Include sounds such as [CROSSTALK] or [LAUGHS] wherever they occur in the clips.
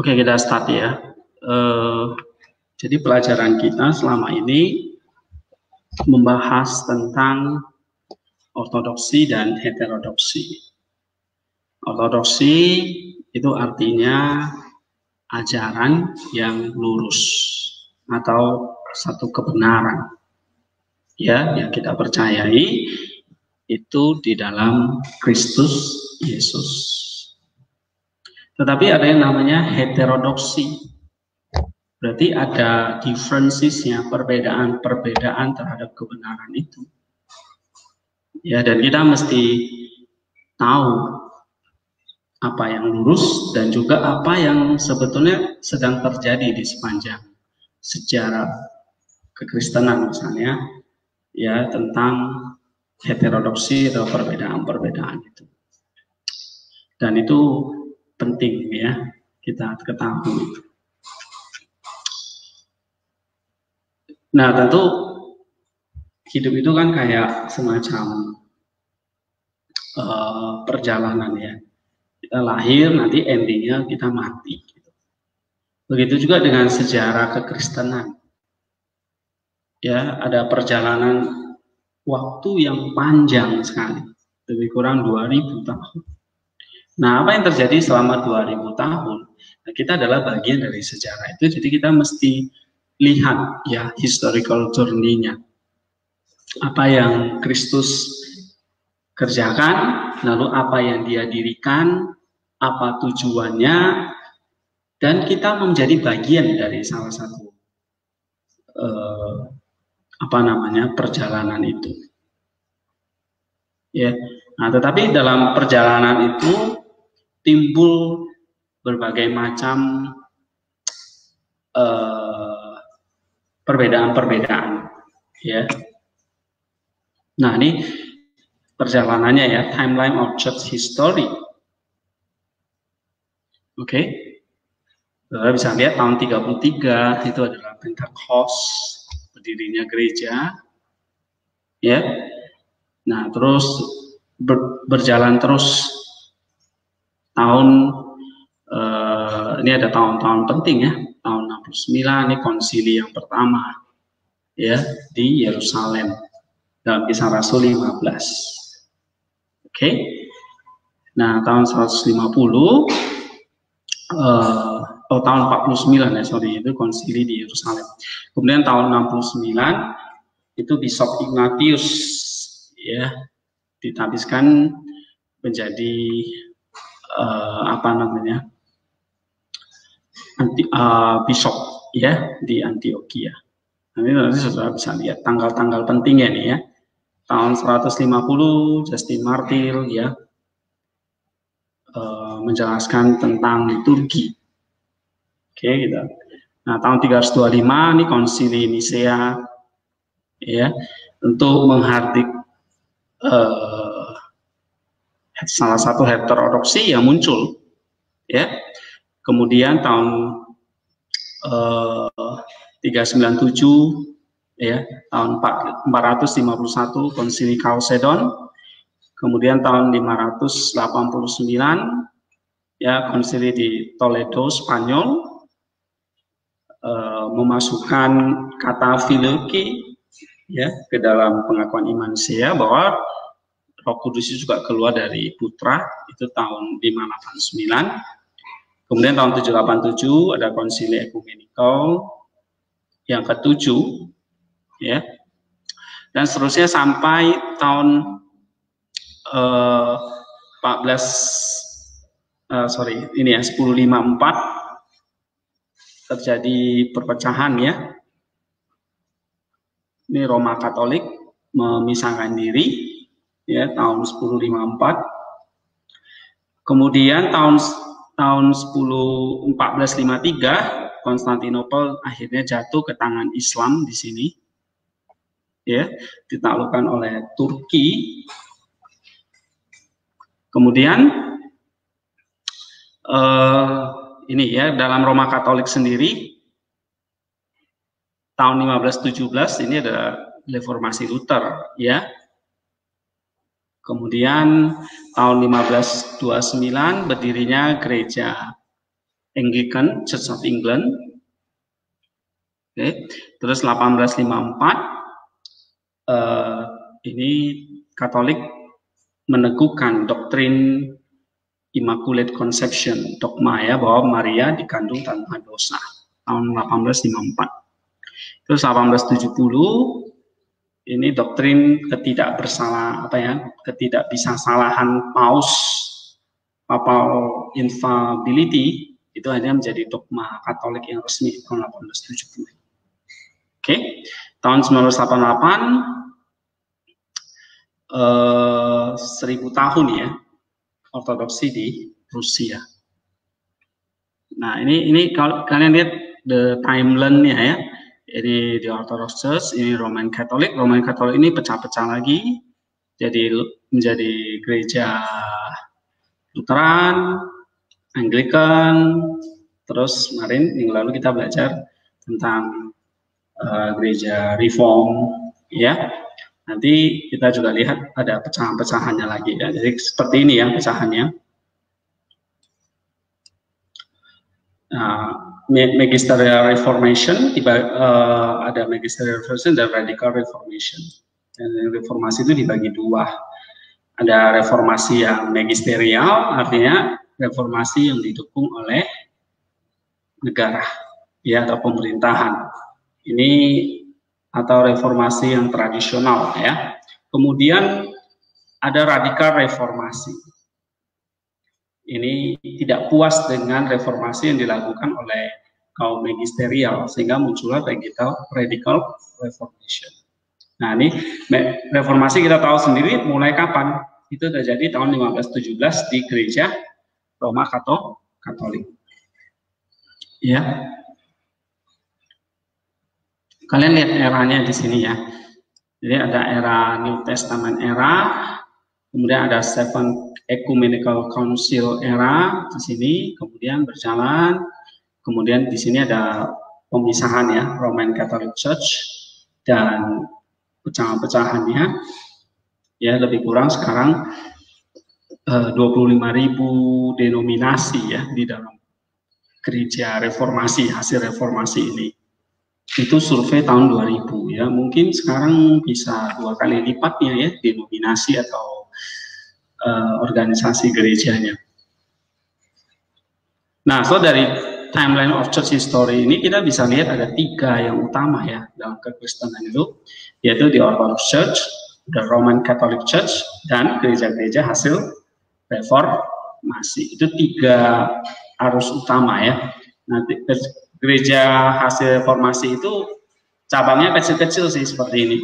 Oke, kita start ya. Uh, jadi pelajaran kita selama ini membahas tentang ortodoksi dan heterodoksi. Ortodoksi itu artinya ajaran yang lurus atau satu kebenaran ya yang kita percayai itu di dalam Kristus Yesus. Tetapi ada yang namanya heterodoksi. Berarti ada differencesnya, perbedaan-perbedaan terhadap kebenaran itu. Ya, dan kita mesti tahu apa yang lurus dan juga apa yang sebetulnya sedang terjadi di sepanjang sejarah kekristenan misalnya ya tentang heterodoksi atau perbedaan-perbedaan itu. Dan itu penting ya kita ketahui. Nah tentu hidup itu kan kayak semacam uh, perjalanan ya. Kita lahir nanti endingnya kita mati. Begitu juga dengan sejarah kekristenan. Ya, ada perjalanan waktu yang panjang sekali, lebih kurang 2000 tahun. Nah, apa yang terjadi selama 2000 tahun? Nah, kita adalah bagian dari sejarah itu, jadi kita mesti lihat ya historical journey-nya. Apa yang Kristus kerjakan, lalu apa yang dia dirikan, apa tujuannya, dan kita menjadi bagian dari salah satu eh, apa namanya perjalanan itu. Ya, nah tetapi dalam perjalanan itu timbul berbagai macam eh, perbedaan-perbedaan uh, ya. Nah, ini perjalanannya ya, timeline of church history. Oke. Okay. Bisa lihat tahun 33 itu adalah Pentecost, berdirinya gereja. Ya. Nah, terus ber, berjalan terus tahun uh, ini ada tahun-tahun penting ya tahun 69 ini konsili yang pertama ya di Yerusalem dalam kisah Rasul 15 oke okay? nah tahun 150 uh, eh, oh tahun 49 ya sorry itu konsili di Yerusalem kemudian tahun 69 itu Bishop Ignatius ya ditabiskan menjadi uh, apa namanya anti, uh, bishop ya di Antioquia. Nanti nanti saudara bisa lihat tanggal-tanggal pentingnya nih ya. Tahun 150 Justin Martyr ya uh, menjelaskan tentang Turki. Oke okay, gitu. Nah tahun 325 ini konsili Nicea ya untuk menghardik uh, salah satu heterodoksi yang muncul ya. Kemudian tahun eh, 397 ya tahun 451 konsili Chalcedon kemudian tahun 589 ya konsili di Toledo Spanyol. Eh, memasukkan kata filioki ya ke dalam pengakuan iman saya bahwa Roh Kudus itu juga keluar dari Putra itu tahun 589. Kemudian tahun 787 ada konsili ekumenikal yang ketujuh ya. Dan seterusnya sampai tahun eh, 14 eh, sorry ini ya 1054 terjadi perpecahan ya. Ini Roma Katolik memisahkan diri ya tahun 1054. Kemudian tahun tahun 10 1453 Konstantinopel akhirnya jatuh ke tangan Islam di sini. Ya, ditaklukkan oleh Turki. Kemudian eh, ini ya dalam Roma Katolik sendiri tahun 1517 ini ada reformasi Luther ya Kemudian tahun 1529 berdirinya gereja Anglican Church of England. Oke, terus 1854 uh, ini Katolik meneguhkan doktrin Immaculate Conception, dogma ya bahwa Maria dikandung tanpa dosa tahun 1854. Terus 1870 ini doktrin ketidakbersalah apa ya ketidakbisasalahan paus papal infallibility itu hanya menjadi dogma Katolik yang resmi tahun 1870. Oke, tahun 1988 eh, seribu tahun ya ortodoksi di Rusia. Nah ini ini kalau kalian lihat the timeline-nya ya ini di Orthodox Church, ini Roman Catholic. Roman Catholic ini pecah-pecah lagi, jadi menjadi gereja Lutheran, Anglican, terus kemarin minggu lalu kita belajar tentang uh, gereja Reform, ya. Nanti kita juga lihat ada pecahan-pecahannya lagi ya. Jadi seperti ini ya pecahannya. Nah, magisterial reformation tiba uh, ada magisterial reformation dan radical reformation. Dan reformasi itu dibagi dua. Ada reformasi yang magisterial artinya reformasi yang didukung oleh negara ya atau pemerintahan. Ini atau reformasi yang tradisional ya. Kemudian ada radikal reformasi ini tidak puas dengan reformasi yang dilakukan oleh kaum magisterial sehingga muncullah radical, radical reformation. Nah ini reformasi kita tahu sendiri mulai kapan? Itu terjadi tahun 1517 di gereja Roma Katolik. Ya. Kalian lihat eranya di sini ya. Jadi ada era New Testament era, kemudian ada Seven Ecumenical Council era di sini, kemudian berjalan. Kemudian di sini ada pemisahan ya, Roman Catholic Church dan pecahan-pecahannya. Ya lebih kurang sekarang eh, 25.000 denominasi ya di dalam gereja reformasi hasil reformasi ini. Itu survei tahun 2000 ya. Mungkin sekarang bisa dua kali lipatnya ya denominasi atau uh, organisasi gerejanya nah so dari timeline of church history ini kita bisa lihat ada tiga yang utama ya dalam kekristenan itu yaitu di Orthodox Church, the Roman Catholic Church, dan gereja-gereja hasil reformasi. Itu tiga arus utama ya. Nanti gereja hasil reformasi itu cabangnya kecil-kecil sih seperti ini.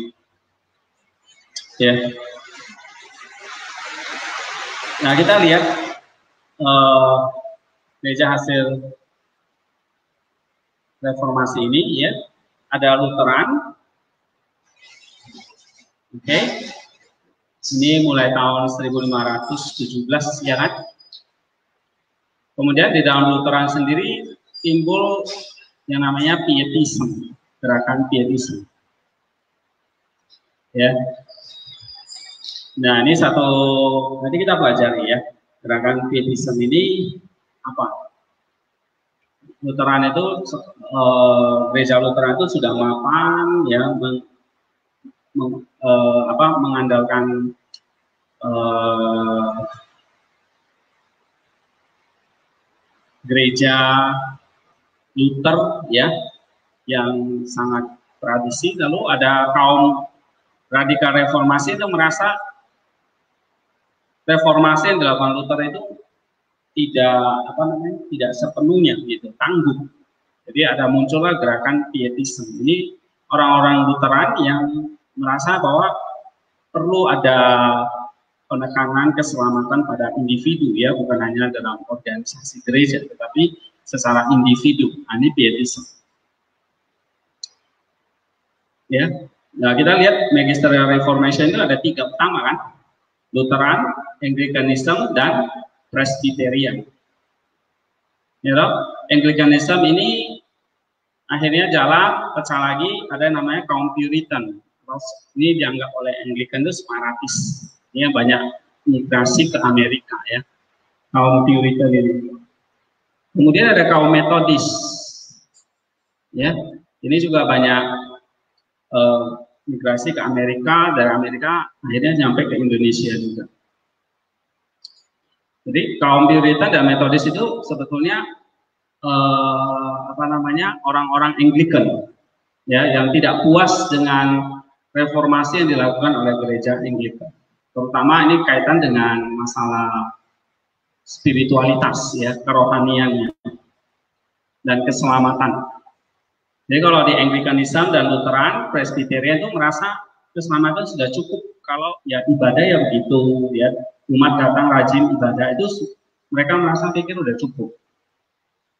Ya. Nah kita lihat uh, gereja hasil reformasi ini ya. Ada Lutheran oke. Okay. ini mulai tahun 1517 ya kan? Kemudian di dalam Lutheran sendiri timbul yang namanya pietism gerakan pietism ya nah ini satu nanti kita pelajari ya. Gerakan pietism ini apa? Lutheran itu uh, gereja Lutheran itu sudah mapan ya meng, meng, uh, apa mengandalkan uh, gereja Luther ya yang sangat tradisi. Lalu ada kaum radikal reformasi itu merasa reformasi yang dilakukan Luther itu tidak apa namanya tidak sepenuhnya gitu tangguh. Jadi ada muncullah gerakan pietisme. Ini orang-orang Lutheran yang merasa bahwa perlu ada penekanan keselamatan pada individu ya bukan hanya dalam organisasi gereja tetapi secara individu. Nah, ini pietisme. Ya. Nah kita lihat magisterial reformation itu ada tiga utama kan Lutheran, Anglicanism dan Presbyterian. Ya, Anglicanism ini akhirnya jalan pecah lagi ada yang namanya kaum Puritan. Terus ini dianggap oleh Anglican itu separatis. Ini banyak migrasi ke Amerika ya. Kaum Puritan ini. Kemudian ada kaum metodis. Ya, ini juga banyak uh, migrasi ke Amerika, dari Amerika akhirnya sampai ke Indonesia juga. Jadi kaum Puritan dan Metodis itu sebetulnya eh, apa namanya orang-orang Anglican ya yang tidak puas dengan reformasi yang dilakukan oleh gereja Anglican. Terutama ini kaitan dengan masalah spiritualitas ya, kerohaniannya dan keselamatan. Jadi kalau di Anglikanisme dan Lutheran, Presbyterian itu merasa keselamatan sudah cukup kalau ya ibadah yang begitu ya umat datang rajin ibadah itu mereka merasa pikir udah cukup.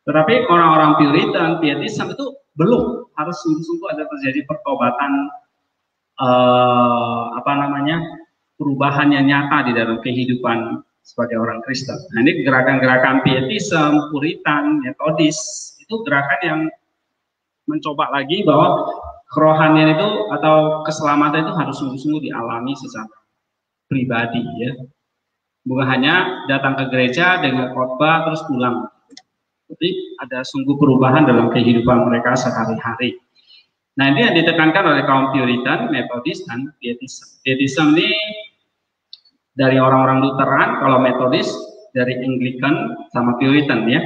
Tetapi orang-orang Puritan, Pietism itu belum harus sungguh-sungguh ada terjadi pertobatan eh, apa namanya perubahan yang nyata di dalam kehidupan sebagai orang Kristen. Nah ini gerakan-gerakan Pietism, Puritan, Metodis itu gerakan yang mencoba lagi bahwa kerohanian itu atau keselamatan itu harus sungguh-sungguh dialami secara pribadi ya. Bukan hanya datang ke gereja dengan khotbah terus pulang. Tapi ada sungguh perubahan dalam kehidupan mereka sehari-hari. Nah ini yang ditekankan oleh kaum Puritan, Metodis, dan Pietism. Pietism ini dari orang-orang Lutheran, kalau Metodis dari Anglican sama Puritan ya.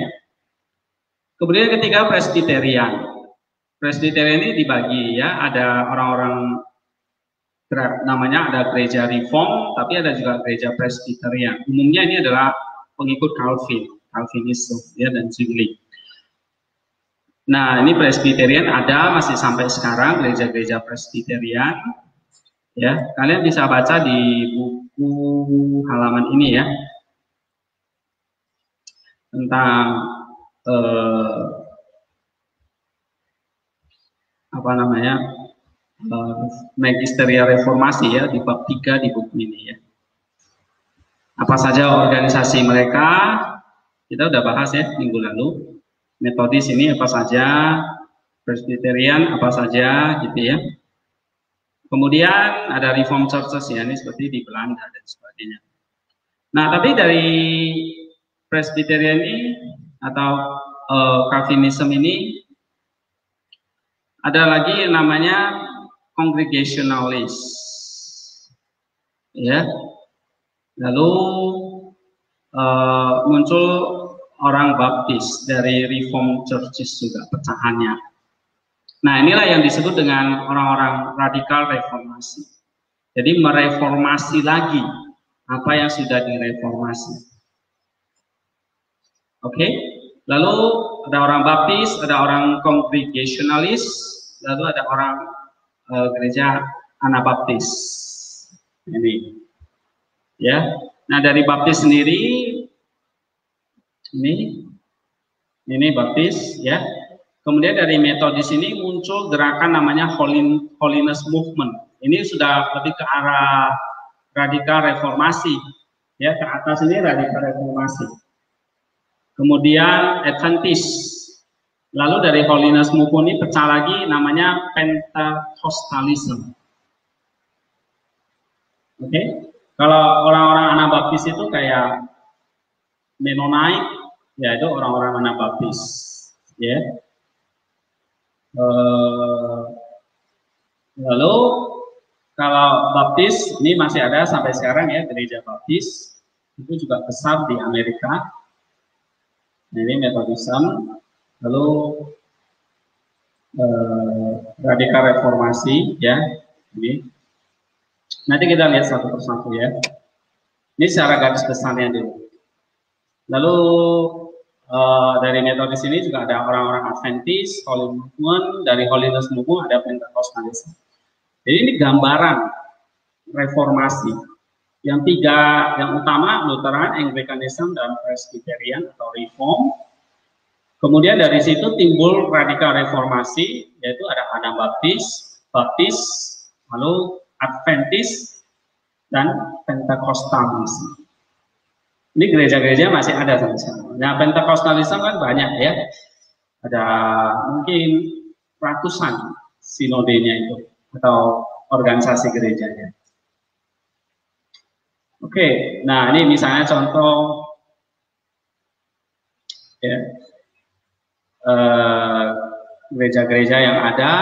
Kemudian ketiga Presbyterian. Presbyterian ini dibagi ya, ada orang-orang namanya ada gereja Reform, tapi ada juga gereja Presbyterian. Umumnya ini adalah pengikut Calvin, Calvinisme ya dan Zwingli. Nah, ini Presbyterian ada masih sampai sekarang gereja-gereja Presbyterian. Ya, kalian bisa baca di buku halaman ini ya tentang eh, apa namanya uh, magisteria reformasi ya di bab 3 di buku ini ya. Apa saja organisasi mereka kita udah bahas ya minggu lalu. Metodis ini apa saja, Presbyterian apa saja gitu ya. Kemudian ada Reform Churches ya ini seperti di Belanda dan sebagainya. Nah tapi dari Presbyterian ini atau uh, ini ada lagi yang namanya congregationalis. Ya. Lalu uh, muncul orang baptis dari reform churches juga pecahannya. Nah, inilah yang disebut dengan orang-orang radikal reformasi. Jadi mereformasi lagi apa yang sudah direformasi. Oke? Okay? Lalu ada orang baptis, ada orang congregationalis, lalu ada orang uh, gereja Anabaptis. Ini. Ya. Nah, dari baptis sendiri ini ini baptis ya. Kemudian dari metode sini muncul gerakan namanya holiness movement. Ini sudah lebih ke arah radikal reformasi. Ya, ke atas ini radikal reformasi. Kemudian Adventist Lalu dari Holiness ini pecah lagi namanya Pentecostalism. Oke, okay? kalau orang-orang Anabaptis itu kayak Mennonite, ya itu orang-orang Anabaptis, ya. Yeah. Uh, lalu kalau Baptis ini masih ada sampai sekarang ya gereja Baptis itu juga besar di Amerika. Nah, ini Methodism, lalu eh, radikal reformasi ya ini nanti kita lihat satu persatu ya ini secara garis besarnya dulu lalu eh, dari metode sini juga ada orang-orang Adventist, Holy Movement, dari Holiness Movement ada Pentecostalism. Jadi ini gambaran reformasi. Yang tiga, yang utama Lutheran, Anglicanism, dan Presbyterian atau Reform. Kemudian dari situ timbul radikal reformasi, yaitu ada Anabaptis, Baptis, lalu Adventis, dan Pentakostalisme. Ini gereja-gereja masih ada sampai sekarang. Nah, Pentakostalisme kan banyak ya. Ada mungkin ratusan sinodenya itu atau organisasi gerejanya. Oke, nah ini misalnya contoh ya gereja-gereja yang ada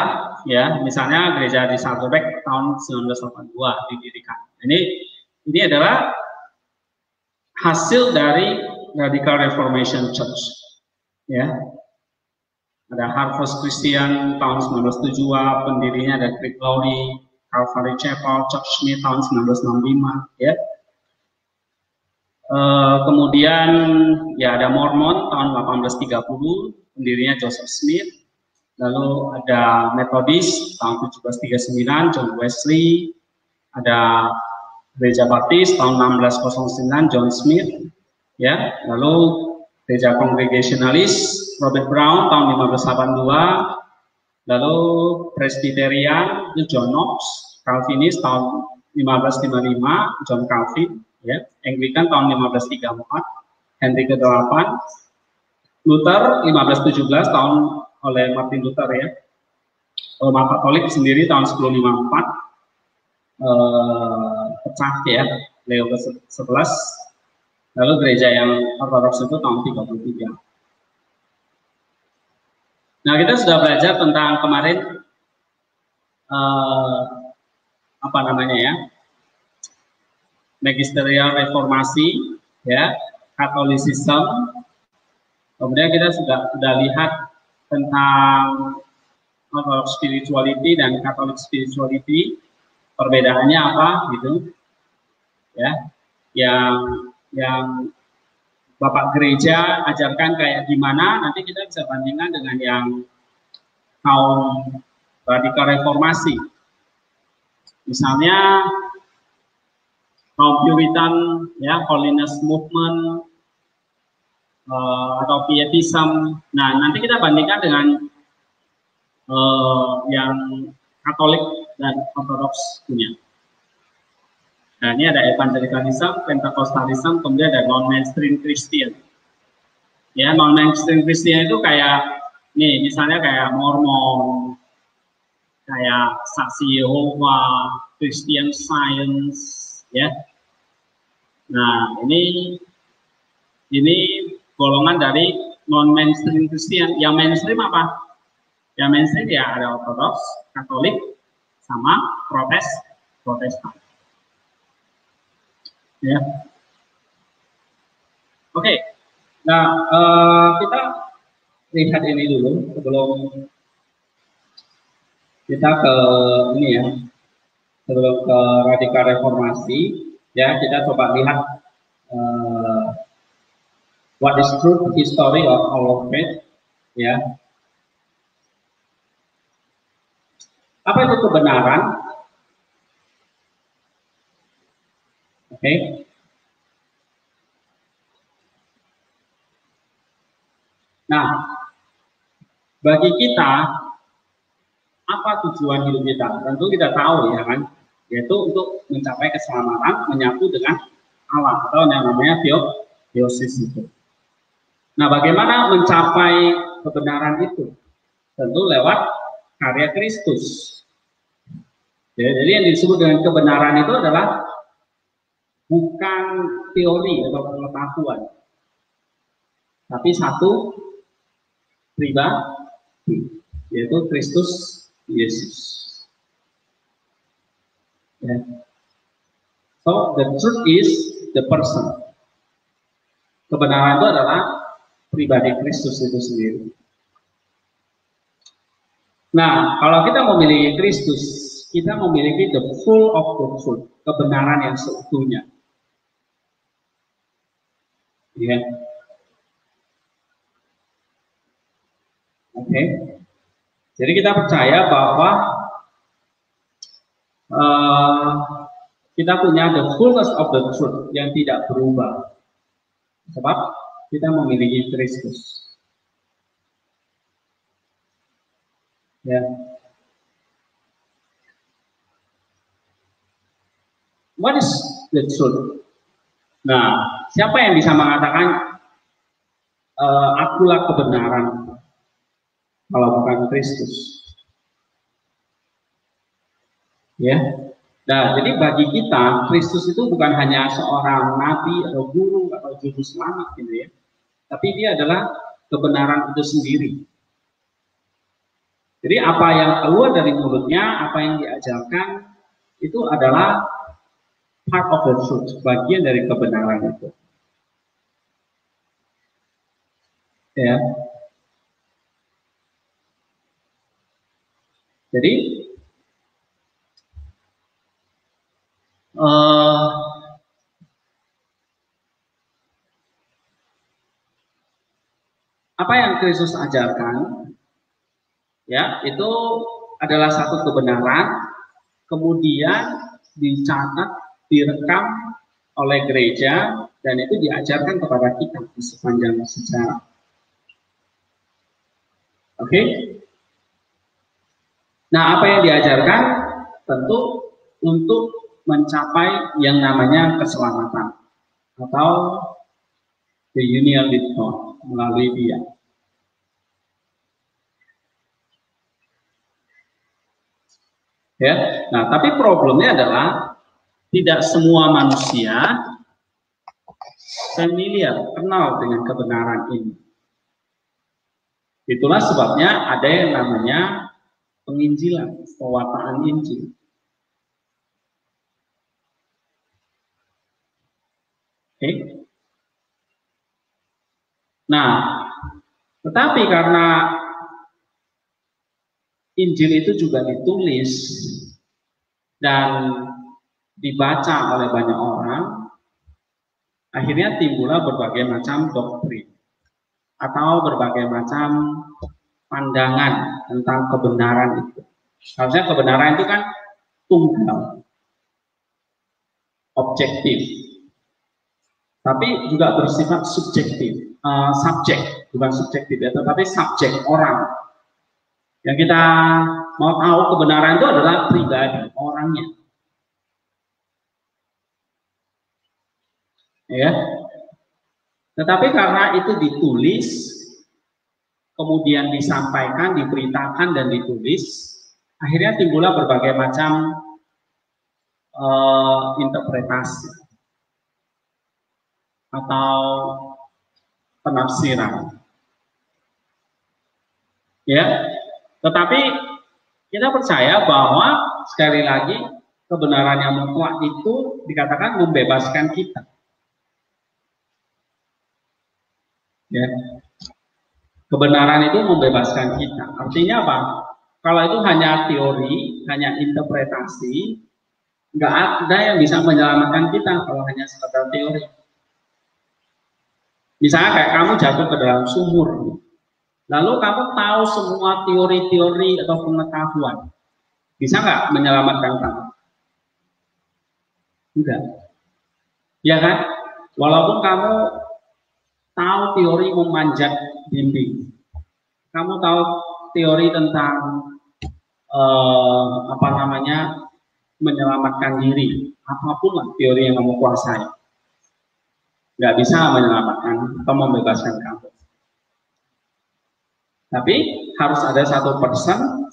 ya. Misalnya gereja di Saddleback tahun 1982 didirikan. Ini ini adalah hasil dari Radical Reformation Church ya. Ada Harvest Christian tahun 1972 pendirinya ada Creek Lowry Calvary Chapel Church Smith tahun 1965 ya Uh, kemudian ya ada Mormon tahun 1830, pendirinya Joseph Smith. Lalu ada Methodist tahun 1739, John Wesley. Ada Gereja Baptis tahun 1609, John Smith. Ya, lalu Gereja Kongregasionalis Robert Brown tahun 1582. Lalu Presbyterian John Knox, Calvinis tahun 1555, John Calvin ya Anglikan tahun 1534 Henry ke-8 Luther 1517 tahun oleh Martin Luther ya. Roma Katolik sendiri tahun 1054 eh, pecah ya Leo ke-11 lalu gereja yang ortodoks itu tahun 33 nah kita sudah belajar tentang kemarin eh, apa namanya ya magisterial reformasi, ya, Katolisisme. Kemudian kita sudah sudah lihat tentang Orthodox spirituality dan Catholic spirituality, perbedaannya apa gitu, ya, yang yang Bapak gereja ajarkan kayak gimana, nanti kita bisa bandingkan dengan yang kaum radikal reformasi. Misalnya kaum ya, holiness movement, uh, atau pietism. Nah, nanti kita bandingkan dengan uh, yang Katolik dan Ortodoks punya. Nah, ini ada evangelicalism, Pentecostalism, kemudian ada non-mainstream Christian. Ya, non-mainstream Christian itu kayak, nih, misalnya kayak Mormon, kayak saksi Yehova, Christian Science, ya, Nah, ini ini golongan dari non mainstream Kristen. Yang mainstream apa? Yang mainstream ya ada Ortodoks, Katolik, sama Protes, Protestan. Ya. Oke. Nah, uh, kita lihat ini dulu sebelum kita ke ini ya sebelum ke radikal reformasi Ya, kita coba lihat uh, what is true history of our faith. Ya. Apa itu kebenaran? Oke. Okay. Nah, bagi kita apa tujuan hidup kita? Tentu kita tahu ya kan, yaitu untuk mencapai keselamatan menyatu dengan Allah atau yang namanya biosis itu. Nah, bagaimana mencapai kebenaran itu? Tentu lewat karya Kristus. Jadi yang disebut dengan kebenaran itu adalah bukan teori atau pengetahuan, tapi satu pribadi, yaitu Kristus Yesus. Yeah. So the truth is the person. Kebenaran itu adalah pribadi Kristus itu sendiri. Nah, kalau kita memiliki Kristus, kita memiliki the full of the truth, kebenaran yang seutuhnya. Ya. Yeah. Oke. Okay. Jadi kita percaya bahwa uh, kita punya the fullness of the truth yang tidak berubah. Sebab kita memiliki Kristus. Ya. What is the truth? Nah, siapa yang bisa mengatakan uh, akulah kebenaran kalau bukan Kristus? Ya. Nah, jadi bagi kita Kristus itu bukan hanya seorang nabi atau guru atau juru selamat gitu ya. Tapi dia adalah kebenaran itu sendiri. Jadi apa yang keluar dari mulutnya, apa yang diajarkan itu adalah part of the truth, bagian dari kebenaran itu. Ya. Jadi uh, apa yang Kristus ajarkan ya itu adalah satu kebenaran kemudian dicatat direkam oleh gereja dan itu diajarkan kepada kita di sepanjang sejarah oke okay? nah apa yang diajarkan tentu untuk mencapai yang namanya keselamatan atau the union with God melalui dia Ya, nah tapi problemnya adalah tidak semua manusia familiar, kenal dengan kebenaran ini. Itulah sebabnya ada yang namanya penginjilan, pewartaan Injil. Oke. Okay. Nah, tetapi karena Injil itu juga ditulis dan dibaca oleh banyak orang, akhirnya timbullah berbagai macam doktrin atau berbagai macam pandangan tentang kebenaran itu. Harusnya kebenaran itu kan tunggal, objektif, tapi juga bersifat subjektif, uh, subjek, bukan subjektif ya, tetapi subjek orang yang kita mau tahu kebenaran itu adalah pribadi orangnya. Ya. Tetapi karena itu ditulis, kemudian disampaikan, diberitakan dan ditulis, akhirnya timbullah berbagai macam uh, interpretasi atau penafsiran. Ya, tetapi kita percaya bahwa sekali lagi kebenaran yang mutlak itu dikatakan membebaskan kita. Ya. Kebenaran itu membebaskan kita. Artinya apa? Kalau itu hanya teori, hanya interpretasi, nggak ada yang bisa menyelamatkan kita kalau hanya sekedar teori. Misalnya kayak kamu jatuh ke dalam sumur, Lalu kamu tahu semua teori-teori atau pengetahuan. Bisa nggak menyelamatkan kamu? Enggak. Ya kan? Walaupun kamu tahu teori memanjat dinding. Kamu tahu teori tentang eh, apa namanya menyelamatkan diri. Apa pun lah teori yang kamu kuasai. Nggak bisa menyelamatkan atau membebaskan kamu. Tapi harus ada satu persen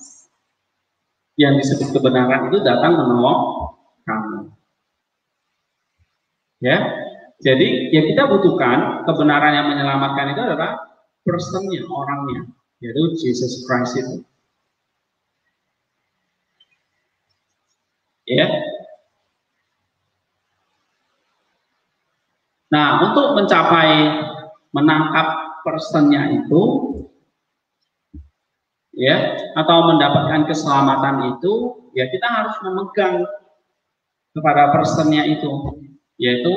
yang disebut kebenaran itu datang menolong kamu. Ya, jadi yang kita butuhkan kebenaran yang menyelamatkan itu adalah personnya, orangnya, yaitu Jesus Christ itu. Ya. Nah, untuk mencapai menangkap personnya itu ya atau mendapatkan keselamatan itu ya kita harus memegang kepada personnya itu yaitu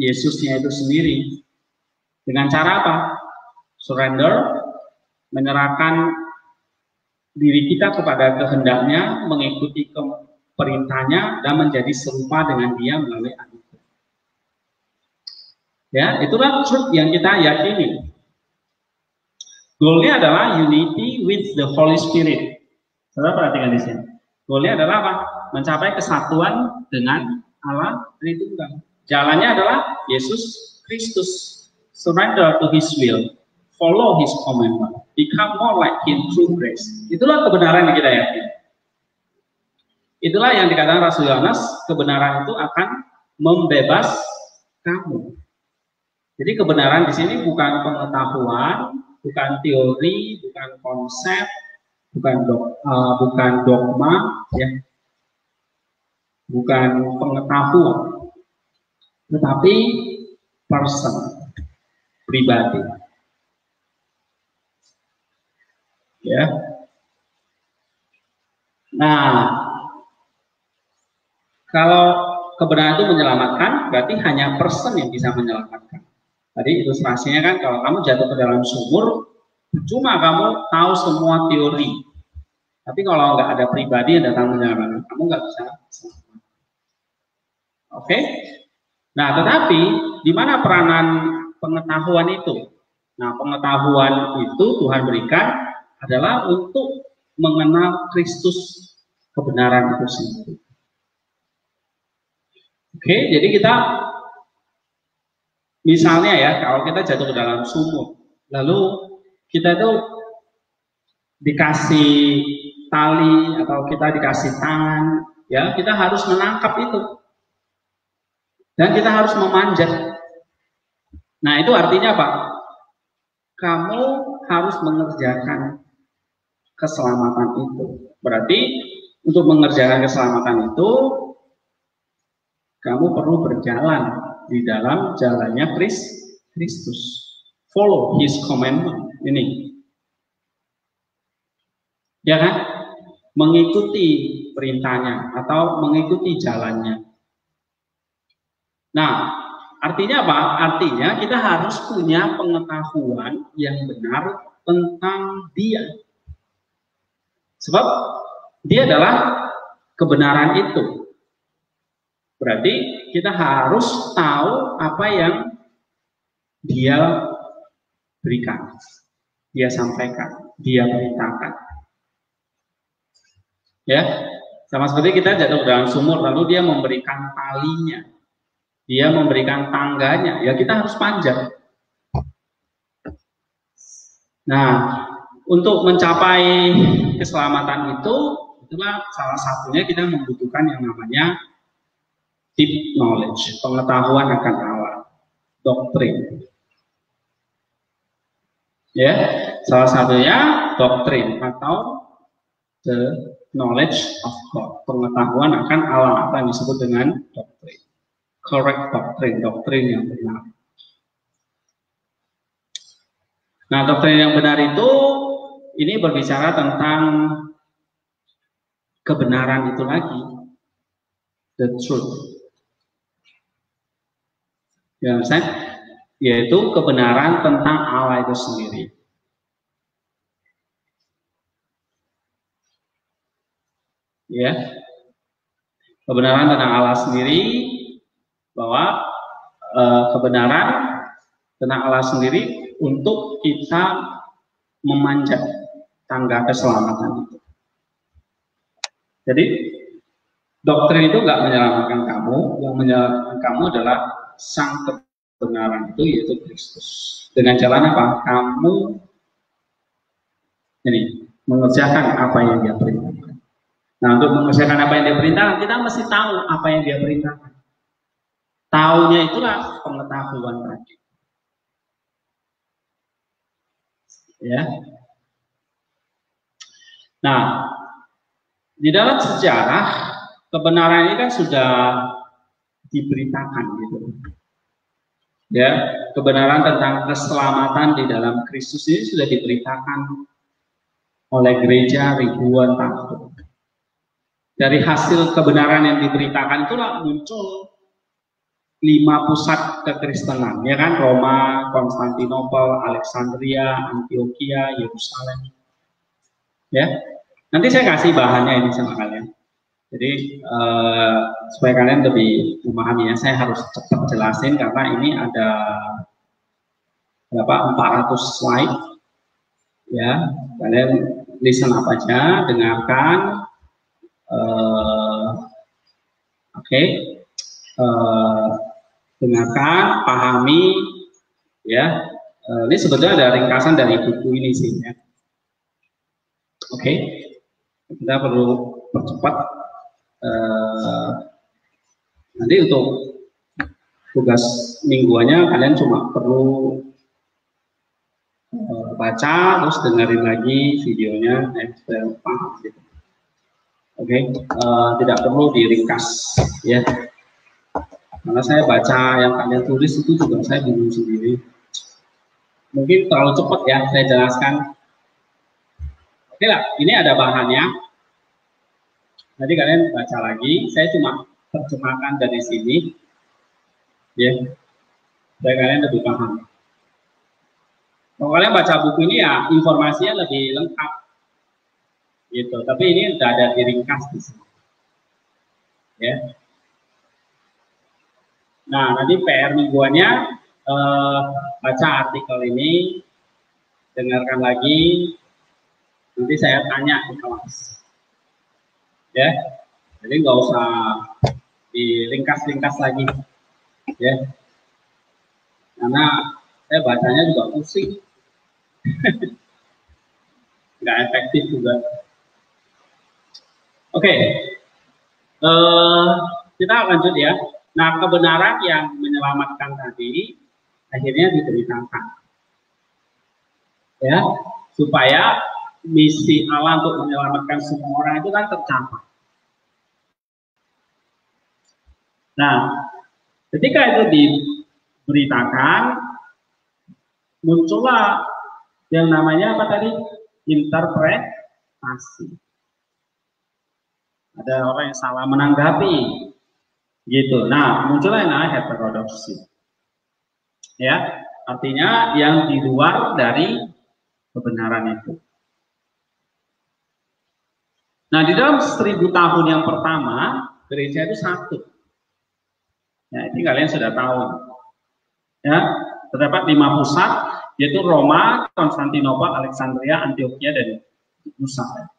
Yesusnya itu sendiri. Dengan cara apa? Surrender menyerahkan diri kita kepada kehendaknya mengikuti perintahnya dan menjadi serupa dengan dia melalui anak ya itulah truth yang kita yakini Goalnya adalah unity with the Holy Spirit. Saudara perhatikan di sini. Goalnya adalah apa? Mencapai kesatuan dengan Allah Tritunggal. Jalannya adalah Yesus Kristus. Surrender to His will. Follow His commandment. Become more like Him through grace. Itulah kebenaran yang kita yakin. Itulah yang dikatakan Rasul Yohanes, kebenaran itu akan membebas kamu. Jadi kebenaran di sini bukan pengetahuan, bukan teori, bukan konsep, bukan dok, uh, bukan dogma, ya, bukan pengetahuan, tetapi person, pribadi. Ya. Nah, kalau kebenaran itu menyelamatkan, berarti hanya person yang bisa menyelamatkan. Tadi ilustrasinya kan kalau kamu jatuh ke dalam sumur, cuma kamu tahu semua teori. Tapi kalau nggak ada pribadi yang datang menyelamatkan, kamu nggak bisa selamat. Oke? Nah, tetapi di mana peranan pengetahuan itu? Nah, pengetahuan itu Tuhan berikan adalah untuk mengenal Kristus kebenaran itu sendiri. Oke, jadi kita Misalnya ya, kalau kita jatuh ke dalam sumur, lalu kita itu dikasih tali atau kita dikasih tangan, ya kita harus menangkap itu. Dan kita harus memanjat. Nah itu artinya apa? Kamu harus mengerjakan keselamatan itu. Berarti untuk mengerjakan keselamatan itu, kamu perlu berjalan di dalam jalannya Kristus. Follow His commandment. Ini. Ya kan? Mengikuti perintahnya atau mengikuti jalannya. Nah, artinya apa? Artinya kita harus punya pengetahuan yang benar tentang dia. Sebab dia adalah kebenaran itu. Berarti kita harus tahu apa yang dia berikan, dia sampaikan, dia beritakan. Ya, sama seperti kita jatuh dalam sumur, lalu dia memberikan talinya, dia memberikan tangganya, ya kita harus panjang. Nah, untuk mencapai keselamatan itu, itulah salah satunya kita membutuhkan yang namanya deep knowledge, pengetahuan akan Allah, doktrin. Ya, salah satunya doktrin atau the knowledge of God, pengetahuan akan Allah apa yang disebut dengan doktrin. Correct doktrin, doktrin yang benar. Nah, doktrin yang benar itu ini berbicara tentang kebenaran itu lagi, the truth ya saya yaitu kebenaran tentang Allah itu sendiri. Ya, kebenaran tentang Allah sendiri bahwa e, kebenaran tentang Allah sendiri untuk kita memanjat tangga keselamatan itu. Jadi doktrin itu nggak menyelamatkan kamu, yang menyelamatkan kamu adalah sang kebenaran itu yaitu Kristus. Dengan jalan apa? Kamu ini mengerjakan apa yang dia perintahkan. Nah, untuk mengerjakan apa yang dia perintahkan, kita mesti tahu apa yang dia perintahkan. Taunya itulah pengetahuan tadi. Ya. Nah, di dalam sejarah kebenaran ini kan sudah diberitakan gitu. Ya, kebenaran tentang keselamatan di dalam Kristus ini sudah diberitakan oleh gereja ribuan tahun. Dari hasil kebenaran yang diberitakan itulah muncul lima pusat kekristenan, ya kan? Roma, Konstantinopel, Alexandria, Antioquia, Yerusalem. Ya, nanti saya kasih bahannya ini sama kalian. Jadi uh, supaya kalian lebih memahami ya, saya harus cepat jelasin karena ini ada berapa 400 slide ya. Kalian listen apa aja, dengarkan. Uh, Oke, okay. uh, dengarkan, pahami ya. Uh, ini sebetulnya ada ringkasan dari buku ini sih ya. Oke, okay. kita perlu percepat Eh, nanti untuk tugas mingguannya kalian cuma perlu uh, baca terus dengerin lagi videonya eh, gitu. Oke, okay. uh, tidak perlu diringkas ya. Karena saya baca yang kalian tulis itu juga saya bingung sendiri. Mungkin terlalu cepat ya saya jelaskan. Oke lah, ini ada bahannya. Nanti kalian baca lagi. Saya cuma terjemahkan dari sini. Ya, supaya kalian lebih paham. Kalau kalian baca buku ini ya informasinya lebih lengkap gitu. Tapi ini udah ada diringkas di sini. Ya. Nah, nanti PR mingguannya eh, baca artikel ini, dengarkan lagi, nanti saya tanya di kelas. Ya, jadi nggak usah diringkas-ringkas lagi, ya. Karena saya bacanya juga pusing, [LAUGHS] nggak efektif juga. Oke, okay. uh, eh, kita lanjut ya. Nah, kebenaran yang menyelamatkan tadi akhirnya diberitakan. Ya, supaya misi Allah untuk menyelamatkan semua orang itu kan tercapai. Nah, ketika itu diberitakan, muncullah yang namanya apa tadi? Interpretasi. Ada orang yang salah menanggapi. Gitu. Nah muncullah yang namanya heterodoksi. Ya artinya yang di luar dari kebenaran itu nah di dalam seribu tahun yang pertama gereja itu satu ya ini kalian sudah tahu ya terdapat lima pusat yaitu Roma, Konstantinopel, Alexandria, Antioquia, dan Nusantara.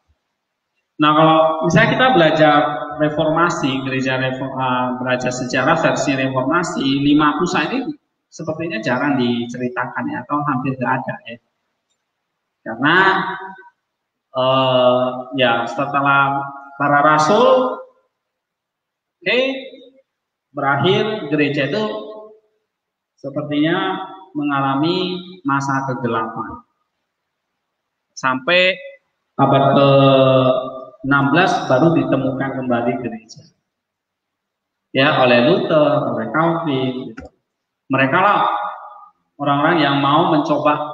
Nah kalau misalnya kita belajar reformasi, gereja uh, belajar sejarah versi reformasi, lima pusat ini sepertinya jarang diceritakan ya, atau hampir tidak ada ya. Karena uh, ya setelah para rasul, oke, okay, berakhir gereja itu sepertinya mengalami masa kegelapan. Sampai abad ke 16 baru ditemukan kembali gereja. Ya, oleh Luther, oleh Calvin. Gitu. Mereka lah orang-orang yang mau mencoba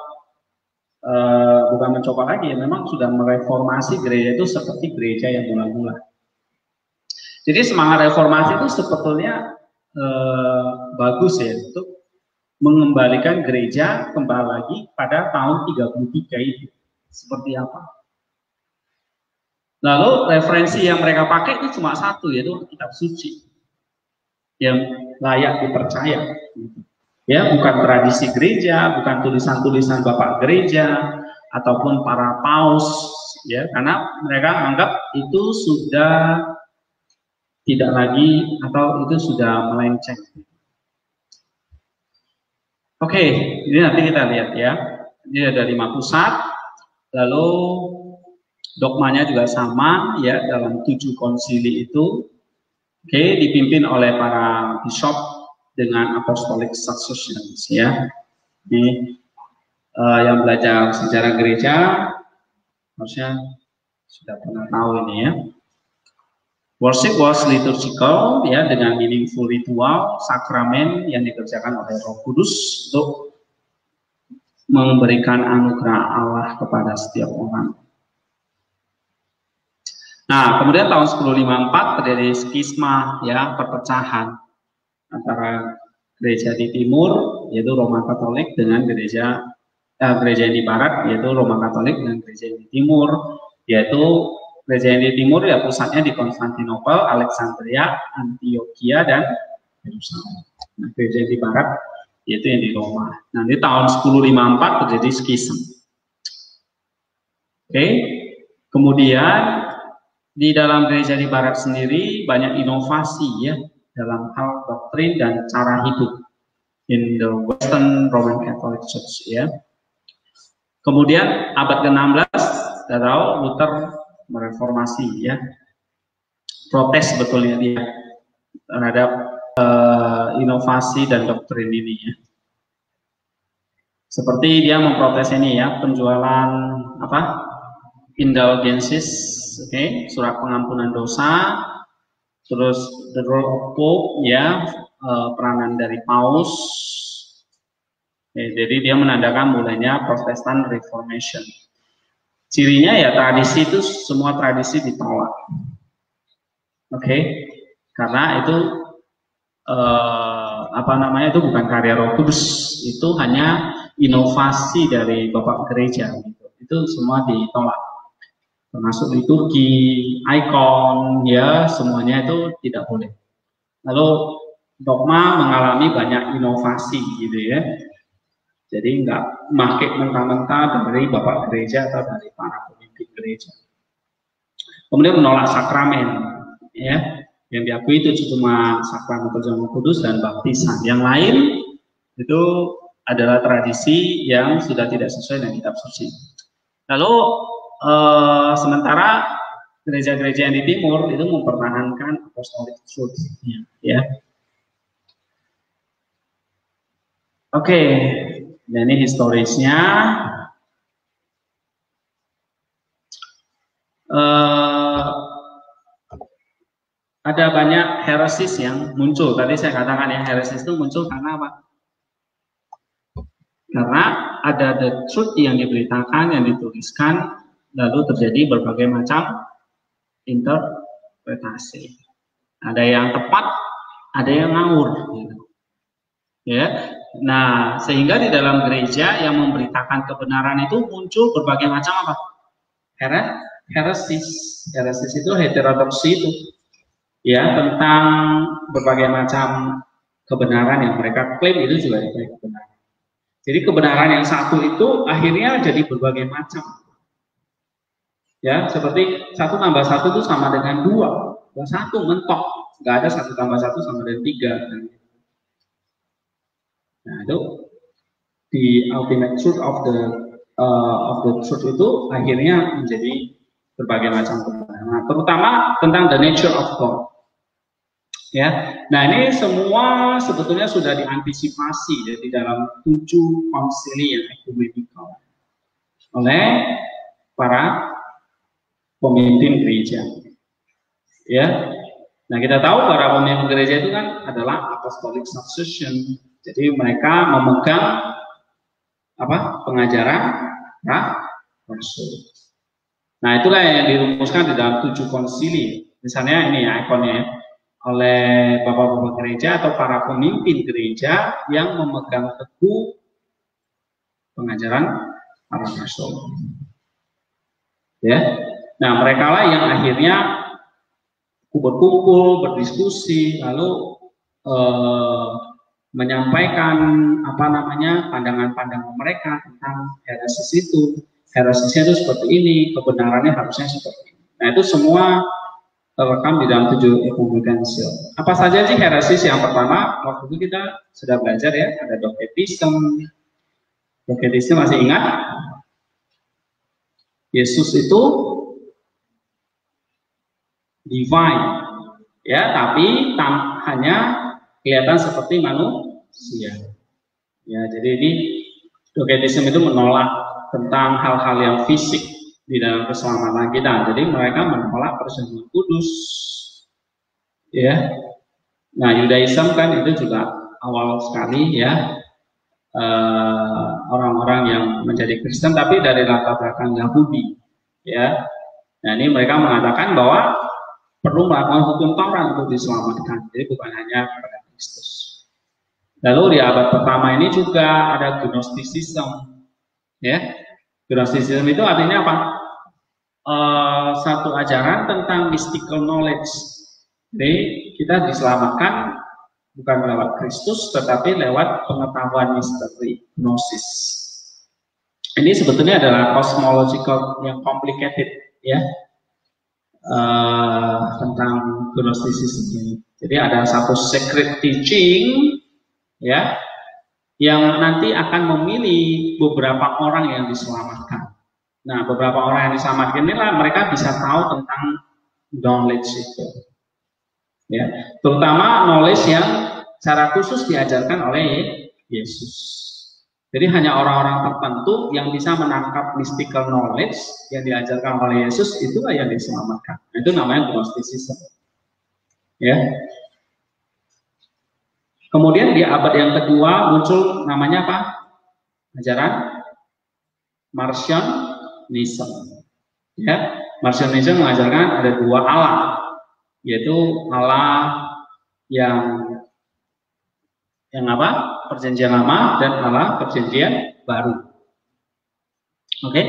uh, bukan mencoba lagi, memang sudah mereformasi gereja itu seperti gereja yang mula-mula. Jadi semangat reformasi itu sebetulnya uh, bagus ya untuk mengembalikan gereja kembali lagi pada tahun 33 itu. Seperti apa? Lalu referensi yang mereka pakai itu cuma satu yaitu kitab suci yang layak dipercaya. Ya, bukan tradisi gereja, bukan tulisan-tulisan bapak gereja ataupun para paus ya, karena mereka anggap itu sudah tidak lagi atau itu sudah melenceng. Oke, ini nanti kita lihat ya. Ini ada lima pusat, lalu Dogmanya juga sama ya dalam tujuh konsili itu. Oke, dipimpin oleh para bishop dengan apostolic successions ya. Ini uh, yang belajar sejarah gereja harusnya sudah pernah tahu ini ya. Worship was liturgical ya dengan meaningful ritual sakramen yang dikerjakan oleh Roh Kudus untuk memberikan anugerah Allah kepada setiap orang. Nah, kemudian tahun 1054 terjadi skisma ya, perpecahan antara gereja di timur yaitu Roma Katolik dengan gereja eh, gereja yang di barat yaitu Roma Katolik dengan gereja yang di timur yaitu gereja yang di timur ya pusatnya di Konstantinopel, Alexandria, Antioquia dan Yerusalem. Nah, gereja yang di barat yaitu yang di Roma. Nanti tahun 1054 terjadi skisma. Oke. Okay. Kemudian di dalam gereja di barat sendiri banyak inovasi ya dalam hal doktrin dan cara hidup in the Western Roman Catholic Church ya. Kemudian abad ke-16 kita tahu Luther mereformasi ya. Protes sebetulnya dia terhadap uh, inovasi dan doktrin ini ya. Seperti dia memprotes ini ya, penjualan apa? Indulgences, oke, okay? surat pengampunan dosa, terus the role of Pope ya, uh, peranan dari Paus. Jadi dia menandakan mulainya Protestant Reformation. Cirinya ya tradisi itu semua tradisi ditolak. Oke, okay? karena itu uh, apa namanya itu bukan karya Roh Kudus, itu hanya inovasi dari Bapak Gereja gitu. Itu semua ditolak. Termasuk liturgi, ikon, ya semuanya itu tidak boleh. Lalu dogma mengalami banyak inovasi gitu ya. Jadi nggak pakai mentah-mentah dari Bapak Gereja atau dari para pemimpin gereja. Kemudian menolak sakramen, ya yang diakui itu cuma sakramen perjamuan kudus dan baptisan. Yang lain itu adalah tradisi yang sudah tidak sesuai dengan kitab suci. Lalu eh, sementara gereja-gereja yang di timur itu mempertahankan apostolic truth ya. Oke, okay. Nah ini historisnya. Uh, ada banyak heresis yang muncul. Tadi saya katakan ya heresis itu muncul karena apa? Karena ada the truth yang diberitakan, yang dituliskan, lalu terjadi berbagai macam interpretasi. Ada yang tepat, ada yang ngawur. Gitu. Ya, nah sehingga di dalam gereja yang memberitakan kebenaran itu muncul berbagai macam apa? Heresis, heresis itu heterodoksi itu, ya tentang berbagai macam kebenaran yang mereka klaim itu juga kebenaran. Jadi kebenaran yang satu itu akhirnya jadi berbagai macam. Ya, seperti satu tambah satu itu sama dengan dua. Satu mentok, nggak ada satu tambah satu sama dengan tiga. Nah itu di ultimate truth of the uh, of the truth itu akhirnya menjadi berbagai macam kebenaran. Nah, terutama tentang the nature of God. Ya, nah ini semua sebetulnya sudah diantisipasi ya, di dalam tujuh konsili yang ekumenikal oleh para pemimpin gereja. Ya, nah kita tahu para pemimpin gereja itu kan adalah apostolic succession. Jadi mereka memegang apa pengajaran rasul. Nah itulah yang dirumuskan di dalam tujuh konsili. Misalnya ini ya ikonnya ya oleh bapak-bapak gereja atau para pemimpin gereja yang memegang teguh pengajaran para rasul. Ya, nah mereka lah yang akhirnya berkumpul, berdiskusi, lalu eh, menyampaikan apa namanya pandangan-pandangan mereka tentang heresis itu. Heresisnya itu seperti ini, kebenarannya harusnya seperti ini. Nah itu semua terekam di dalam tujuh ekumenikansil. Apa saja sih heresis? Yang pertama, waktu itu kita sudah belajar ya, ada doketisme. Doketisme masih ingat? Yesus itu divine, ya, tapi tam, hanya kelihatan seperti manusia. Ya, jadi ini doketisme itu menolak tentang hal-hal yang fisik, di dalam keselamatan kita. Jadi mereka menolak persembahan kudus. Ya. Nah, Yudaism kan itu juga awal sekali ya eh, orang-orang uh, yang menjadi Kristen tapi dari latar belakang Yahudi. Ya. Nah, ini mereka mengatakan bahwa perlu melakukan hukum Taurat untuk diselamatkan. Jadi bukan hanya Kristus. Lalu di abad pertama ini juga ada Gnosticism. Ya, Gnosticism itu artinya apa? Uh, satu ajaran tentang mystical knowledge. Jadi kita diselamatkan bukan lewat Kristus, tetapi lewat pengetahuan misteri, gnosis. Ini sebetulnya adalah cosmological yang complicated, ya, uh, tentang gnosticism ini. Jadi ada satu secret teaching, ya, yang nanti akan memilih beberapa orang yang diselamatkan. Nah, beberapa orang yang diselamatkan inilah mereka bisa tahu tentang knowledge itu. Ya, terutama knowledge yang secara khusus diajarkan oleh Yesus. Jadi hanya orang-orang tertentu yang bisa menangkap mystical knowledge yang diajarkan oleh Yesus itulah yang diselamatkan. Itu namanya Gnosticism. Ya. Kemudian di abad yang kedua muncul namanya apa? Ajaran Marcionism. Ya, Marcionism mengajarkan ada dua Allah, yaitu Allah yang yang apa? perjanjian lama dan Allah perjanjian baru. Oke,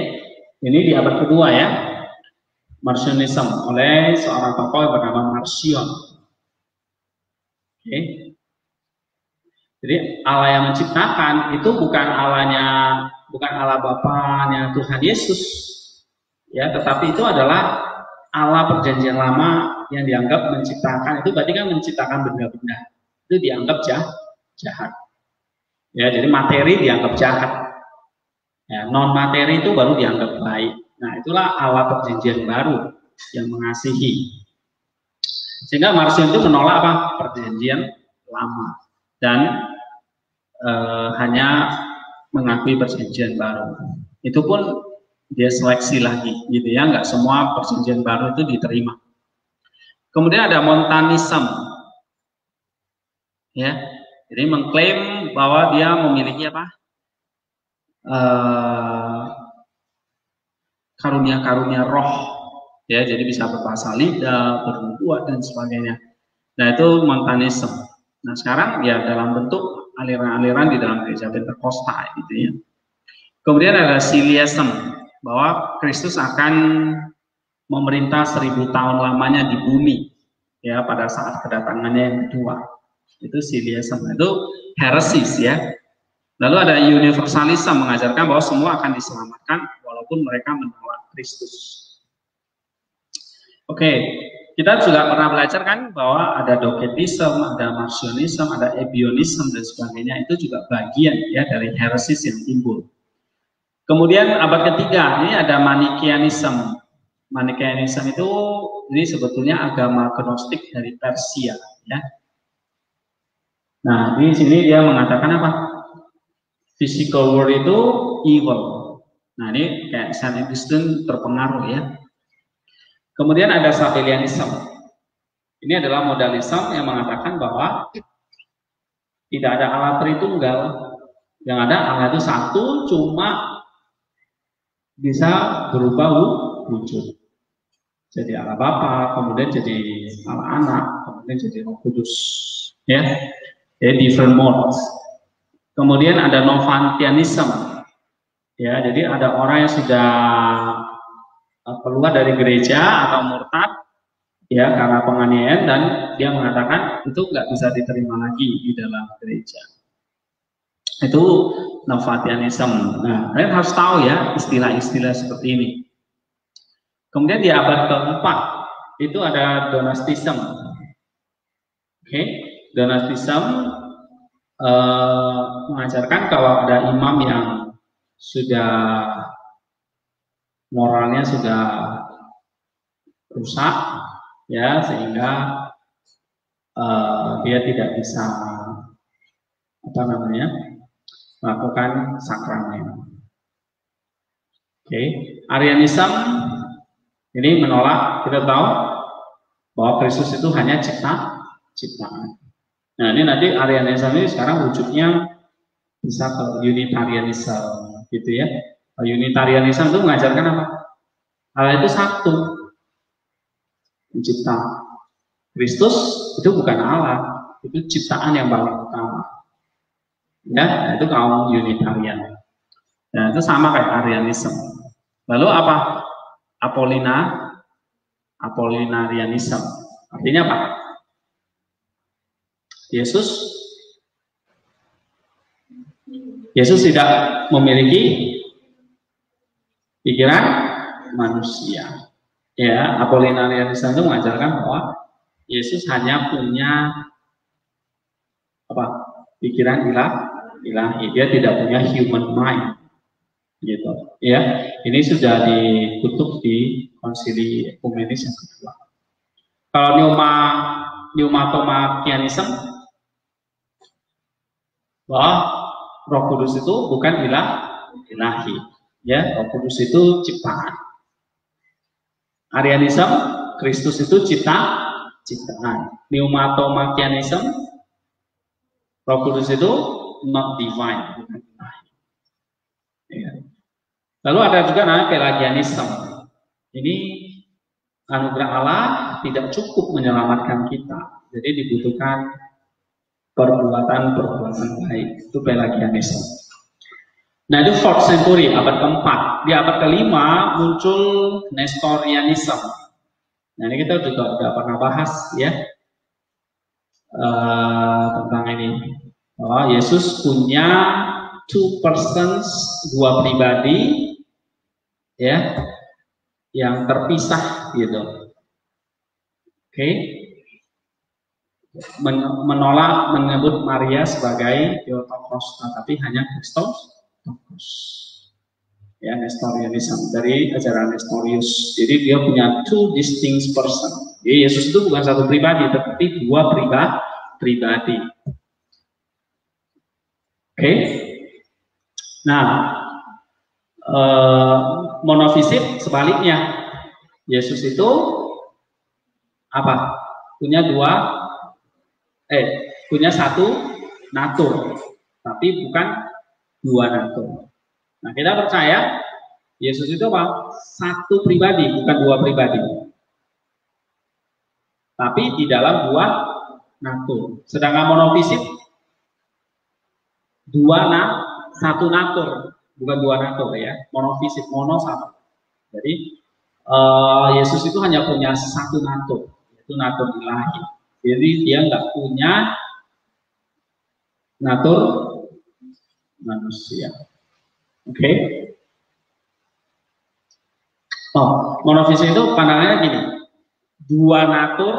ini di abad kedua ya, Marcionism oleh seorang tokoh bernama Marcion. Okay? jadi Allah yang menciptakan itu bukan Allahnya, bukan Allah Bapaknya Tuhan Yesus, ya, tetapi itu adalah Allah perjanjian lama yang dianggap menciptakan itu berarti kan menciptakan benda-benda itu dianggap jahat jahat Ya, jadi materi dianggap jahat. Ya, non materi itu baru dianggap baik. Nah, itulah awal perjanjian baru yang mengasihi. Sehingga Marcion itu menolak apa? Perjanjian lama dan e, hanya mengakui perjanjian baru. Itu pun dia seleksi lagi, gitu ya. Nggak semua perjanjian baru itu diterima. Kemudian ada Montanism, ya jadi mengklaim bahwa dia memiliki apa? Eh, karunia-karunia roh, ya, jadi bisa berbahasa lidah, bernubuat dan sebagainya. Nah itu montanisme. Nah sekarang ya dalam bentuk aliran-aliran di dalam gereja Pentakosta gitu ya. Kemudian ada Siliasem bahwa Kristus akan memerintah seribu tahun lamanya di bumi ya pada saat kedatangannya yang kedua itu Siliasm itu heresis ya lalu ada universalism mengajarkan bahwa semua akan diselamatkan walaupun mereka menolak Kristus oke kita juga pernah belajar kan bahwa ada doketism, ada marcionism, ada ebionism dan sebagainya itu juga bagian ya dari heresis yang timbul. Kemudian abad ketiga ini ada Manikianism. Manikianism itu ini sebetulnya agama gnostik dari Persia ya. Nah, di sini dia mengatakan apa? Physical world itu evil. Nah, ini kayak Saint Augustine terpengaruh ya. Kemudian ada Sabellianism. Ini adalah modalisme yang mengatakan bahwa tidak ada Allah Tritunggal. Yang ada Allah itu satu, cuma bisa berubah wujud. Jadi Allah Bapa, kemudian jadi Allah Anak, kemudian jadi Roh Kudus. Ya, ya different modes. Kemudian ada Novantianism, ya jadi ada orang yang sudah keluar dari gereja atau murtad, ya karena penganiayaan dan dia mengatakan itu nggak bisa diterima lagi di dalam gereja. Itu Novantianism. Nah, kalian harus tahu ya istilah-istilah seperti ini. Kemudian di abad keempat itu ada Donastism. Oke, okay? Donastism uh, mengajarkan kalau ada imam yang sudah moralnya sudah rusak ya sehingga uh, dia tidak bisa apa namanya melakukan sakramen. Oke, okay. Arianism ini menolak kita tahu bahwa Kristus itu hanya cipta ciptaan. Nah ini nanti Arianisme ini sekarang wujudnya bisa ke Unitarianisme gitu ya. Unitarianisme itu mengajarkan apa? Allah itu satu, pencipta. Kristus itu bukan Allah, itu ciptaan yang paling utama. Ya, itu kaum Unitarian. Nah, itu sama kayak Arianisme. Lalu apa? Apolina, Apollinarianism. Artinya apa? Yesus Yesus tidak memiliki pikiran manusia. Ya, Apollinarianisme itu mengajarkan bahwa Yesus hanya punya apa? Pikiran ilah, ilahi. Dia tidak punya human mind. Gitu. Ya, ini sudah dikutuk di konsili ekumenis yang kedua. Kalau Neuma Pneumatomachianism bahwa Roh Kudus itu bukan ilah ilahi. Ya, Roh Kudus itu ciptaan. Arianisme, Kristus itu cipta ciptaan. Pneumatomachianism, Roh Kudus itu not divine. Ya. Lalu ada juga namanya Pelagianism. Ini anugerah Allah tidak cukup menyelamatkan kita. Jadi dibutuhkan perbuatan-perbuatan baik. Itu Pelagianisme. Nah itu fourth century, abad keempat. Di abad kelima muncul Nestorianism. Nah ini kita juga sudah pernah bahas ya uh, tentang ini. Oh, Yesus punya two persons, dua pribadi, ya, yang terpisah gitu. Oke, okay menolak menyebut Maria sebagai Theotokos, tetapi hanya Kristus Ya, Nestorianism dari ajaran Nestorius. Jadi dia punya two distinct person. Jadi Yesus itu bukan satu pribadi, tetapi dua pribadi. pribadi. Oke. Okay? Nah, eh, monofisik sebaliknya. Yesus itu apa? Punya dua eh punya satu natur, tapi bukan dua natur. Nah, kita percaya Yesus itu apa? Satu pribadi, bukan dua pribadi. Tapi di dalam dua natur. Sedangkan monofisik dua na satu natur, bukan dua natur ya. Monofisik, mono satu. Jadi uh, Yesus itu hanya punya satu natur, yaitu natur ilahi. Jadi dia nggak punya natur manusia. Oke? Okay? Oh, monofisik itu pandangannya gini. Dua natur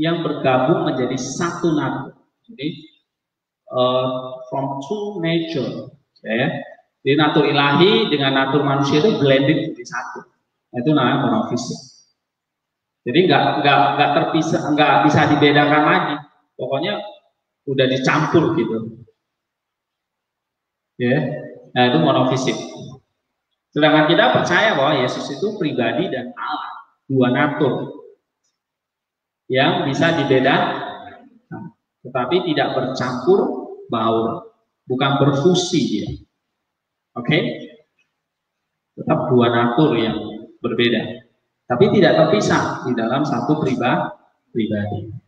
yang bergabung menjadi satu natur. Jadi uh, from two nature, ya. Jadi natur ilahi dengan natur manusia itu blended jadi satu. Nah, itu namanya monofisik. Jadi nggak nggak nggak terpisah, nggak bisa dibedakan lagi. Pokoknya udah dicampur gitu. Ya, nah itu monofisik. Sedangkan kita percaya bahwa Yesus itu pribadi dan Allah, dua natur yang bisa dibedakan, tetapi tidak bercampur baur, bukan berfusi dia. Oke, tetap dua natur yang berbeda tapi tidak terpisah di dalam satu pribadi.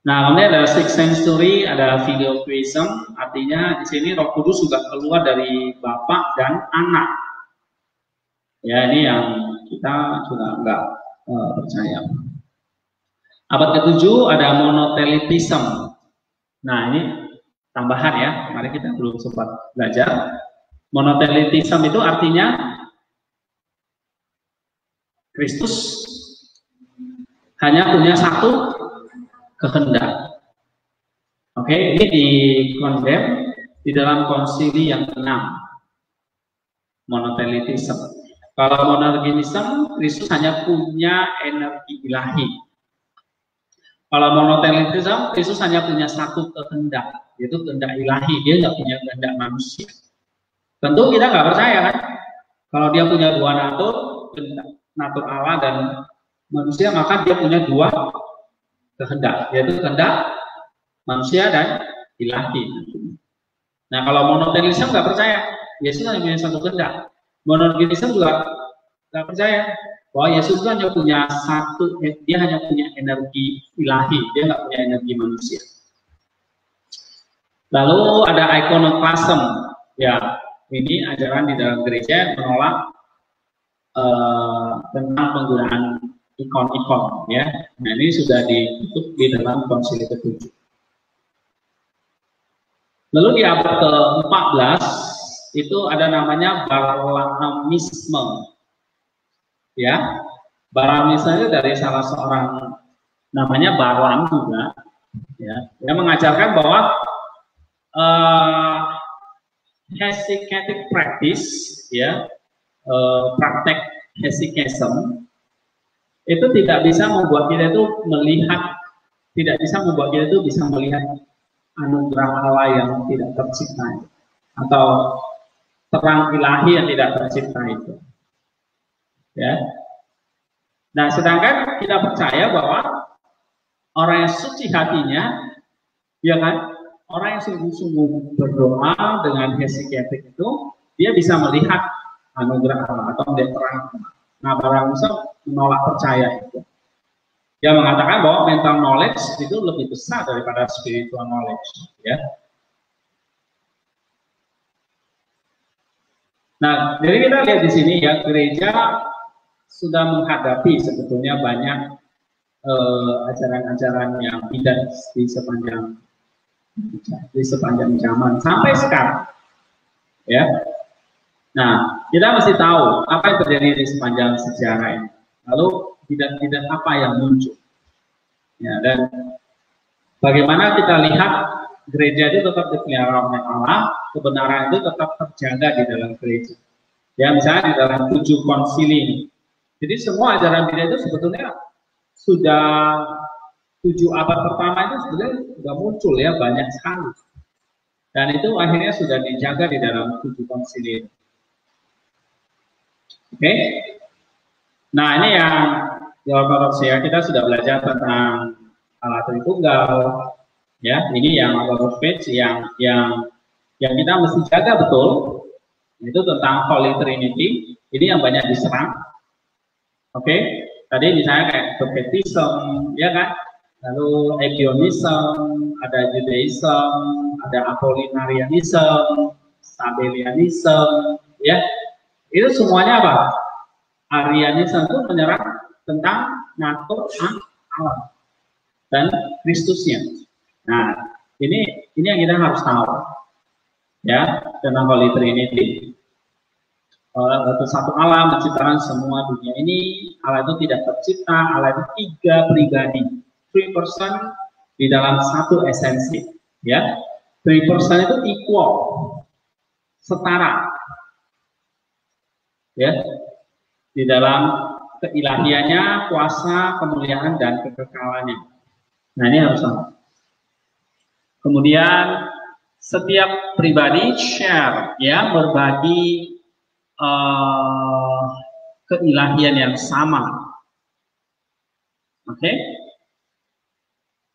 Nah, kemudian ada six century, ada filioquism, artinya di sini Roh Kudus juga keluar dari bapak dan anak. Ya, ini yang kita juga enggak uh, percaya. Abad ketujuh ada monotelitism. Nah, ini tambahan ya, kemarin kita belum sempat belajar. Monotelitism itu artinya Kristus hanya punya satu kehendak. Oke, ini di kondem di dalam konsili yang keenam. Monotelitism. Kalau monotelitism, Kristus hanya punya energi ilahi. Kalau monotelitism, Kristus hanya punya satu kehendak, yaitu kehendak ilahi. Dia nggak punya kehendak manusia. Tentu kita nggak percaya kan? Kalau dia punya dua natur, natur Allah dan manusia maka dia punya dua kehendak yaitu kehendak manusia dan ilahi. Nah kalau monoteisme nggak percaya Yesus hanya punya satu kehendak. Monoteisme juga nggak percaya bahwa Yesus hanya punya satu, dia hanya punya energi ilahi, dia nggak punya energi manusia. Lalu ada iconoclasm, ya ini ajaran di dalam gereja menolak uh, tentang penggunaan ikon-ikon ya. Nah ini sudah ditutup di dalam konsili ketujuh. Lalu di abad ke-14 itu ada namanya Barlamisme. Ya, Barlamisme itu dari salah seorang namanya Barlam juga. Ya, yang mengajarkan bahwa uh, hesychatic practice ya uh, praktek hesychasm itu tidak bisa membuat kita itu melihat tidak bisa membuat kita itu bisa melihat anugerah Allah yang tidak tercipta atau terang ilahi yang tidak tercipta itu. Ya. Nah, sedangkan kita percaya bahwa orang yang suci hatinya, ya kan, orang yang sungguh-sungguh berdoa dengan hesiketik itu, dia bisa melihat anugerah Allah atau melihat terang. Nah, barang menolak percaya itu. Dia mengatakan bahwa mental knowledge itu lebih besar daripada spiritual knowledge, ya. Nah, jadi kita lihat di sini ya gereja sudah menghadapi sebetulnya banyak eh, ajaran-ajaran yang tidak di sepanjang di sepanjang zaman sampai sekarang ya nah kita mesti tahu apa yang terjadi di sepanjang sejarah ini lalu tidak-tidak apa yang muncul ya dan bagaimana kita lihat gereja itu tetap dipelihara oleh Allah kebenaran itu tetap terjaga di dalam gereja ya misalnya di dalam tujuh konsili ini jadi semua ajaran beda itu sebetulnya sudah tujuh abad pertama itu sebenarnya sudah muncul ya banyak sekali. Dan itu akhirnya sudah dijaga di dalam tujuh konsili. Oke. Okay? Nah ini yang di ortodoks ya kita sudah belajar tentang alat tunggal. Ya, ini yang ortodoks yang yang yang kita mesti jaga betul. Itu tentang Holy Trinity. Ini yang banyak diserang Oke, okay? tadi misalnya kayak Docetism, ya kan? Lalu Egionism, ada Judaism, ada Apollinarianism, Sabellianism, ya. Itu semuanya apa? Arianism itu menyerang tentang natur alam dan Kristusnya. Nah, ini ini yang kita harus tahu. Ya tentang Holy Trinity uh, satu alam menciptakan semua dunia ini. Allah itu tidak tercipta Allah itu tiga pribadi. Three person di dalam satu esensi ya. Three person itu equal setara ya di dalam keilahiannya kuasa kemuliaan dan kekekalannya nah ini harus sama kemudian setiap pribadi share ya berbagi uh, keilahian yang sama. Oke. Okay?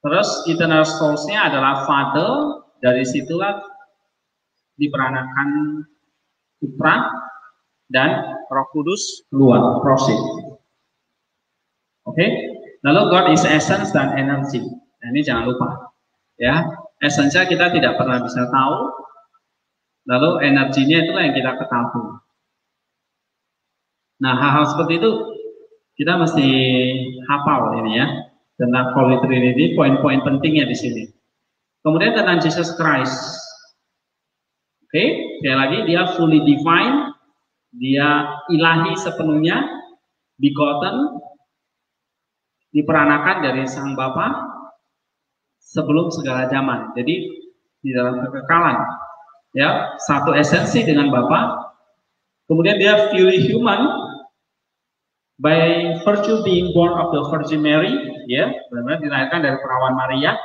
Terus eternal source-nya adalah Father, dari situlah diperanakan Putra dan Roh Kudus keluar proses. Oke. Okay? Lalu God is essence dan energy. Nah, ini jangan lupa. Ya, esensinya kita tidak pernah bisa tahu. Lalu energinya itulah yang kita ketahui. Nah, hal-hal seperti itu kita mesti hafal ini ya tentang Holy Trinity, poin-poin pentingnya di sini. Kemudian tentang Jesus Christ. Oke, okay, sekali lagi dia fully divine, dia ilahi sepenuhnya, begotten, diperanakan dari Sang Bapa sebelum segala zaman. Jadi di dalam kekekalan, ya satu esensi dengan Bapa. Kemudian dia fully human, by virtue being born of the Virgin Mary, ya, benar-benar dilahirkan dari perawan Maria,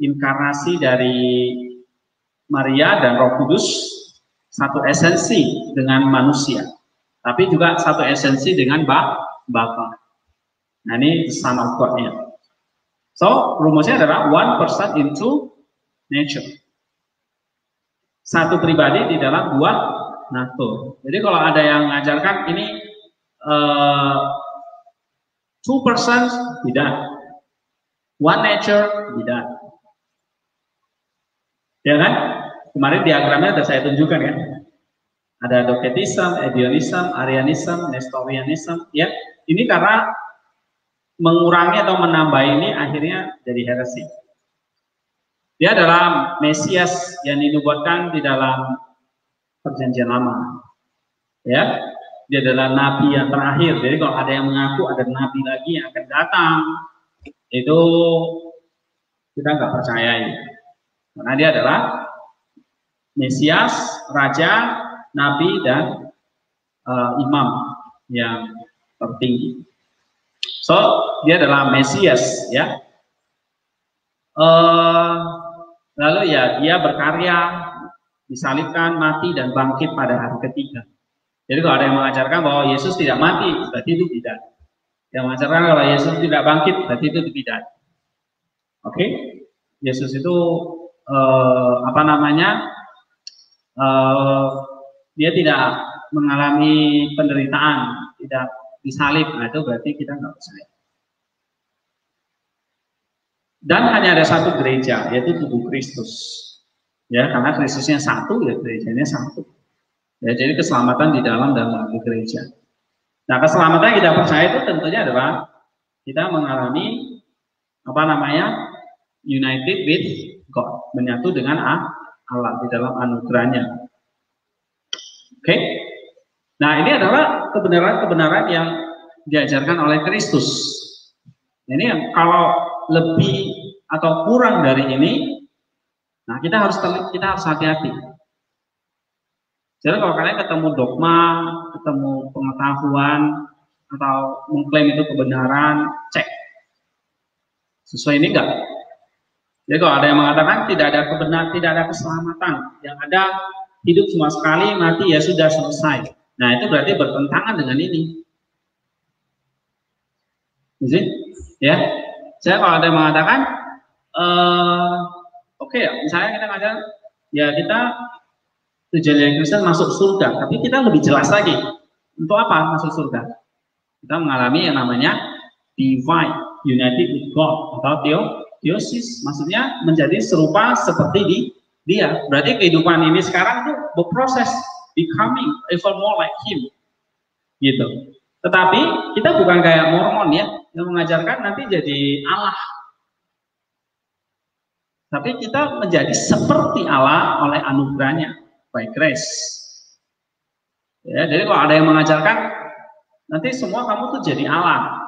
inkarnasi dari Maria dan Roh Kudus, satu esensi dengan manusia, tapi juga satu esensi dengan Bapa. Nah ini of God-nya. So, rumusnya adalah one person into nature. Satu pribadi di dalam dua natur. Jadi kalau ada yang mengajarkan ini uh, two persons tidak, one nature tidak. Ya kan? Kemarin diagramnya sudah saya tunjukkan ya. Ada Docetism, Edionism, Arianism, Nestorianism. Ya, ini karena mengurangi atau menambah ini akhirnya jadi heresi. Dia adalah Mesias yang dinubuatkan di dalam perjanjian lama. Ya, dia adalah nabi yang terakhir. Jadi kalau ada yang mengaku ada nabi lagi yang akan datang, itu kita nggak percayai. Karena dia adalah Mesias, Raja, Nabi, dan uh, Imam yang tertinggi. So, dia adalah Mesias, ya. Uh, Lalu ya dia berkarya, disalibkan, mati dan bangkit pada hari ketiga. Jadi kalau ada yang mengajarkan bahwa Yesus tidak mati, berarti itu tidak. Yang mengajarkan kalau Yesus tidak bangkit, berarti itu tidak. Oke, okay? Yesus itu eh, apa namanya? Eh, dia tidak mengalami penderitaan, tidak disalib, nah itu berarti kita nggak percaya. Dan hanya ada satu gereja, yaitu tubuh Kristus. Ya, karena Kristusnya satu, ya gerejanya satu. Ya, jadi keselamatan di dalam dan gereja. Nah, keselamatan yang kita percaya itu tentunya adalah kita mengalami apa namanya united with God, menyatu dengan Allah di dalam anugerahnya. Oke, okay? nah ini adalah kebenaran-kebenaran yang diajarkan oleh Kristus. Ini yang kalau lebih atau kurang dari ini, nah kita harus kita harus hati-hati. Jadi kalau kalian ketemu dogma, ketemu pengetahuan atau mengklaim itu kebenaran, cek sesuai ini enggak. Jadi kalau ada yang mengatakan tidak ada kebenaran, tidak ada keselamatan, yang ada hidup cuma sekali, mati ya sudah selesai. Nah itu berarti bertentangan dengan ini. Ya, saya kalau ada yang mengatakan, uh, oke okay ya, misalnya kita ngajak, ya kita tujuan yang Kristen masuk surga, tapi kita lebih jelas lagi. Untuk apa masuk surga? Kita mengalami yang namanya divine united with God atau theo, theosis, maksudnya menjadi serupa seperti di dia. Berarti kehidupan ini sekarang itu berproses becoming ever more like him. Gitu. Tetapi kita bukan kayak Mormon ya, yang mengajarkan nanti jadi Allah. Tapi kita menjadi seperti Allah oleh anugerahnya, by grace. Ya, jadi kalau ada yang mengajarkan nanti semua kamu tuh jadi Allah,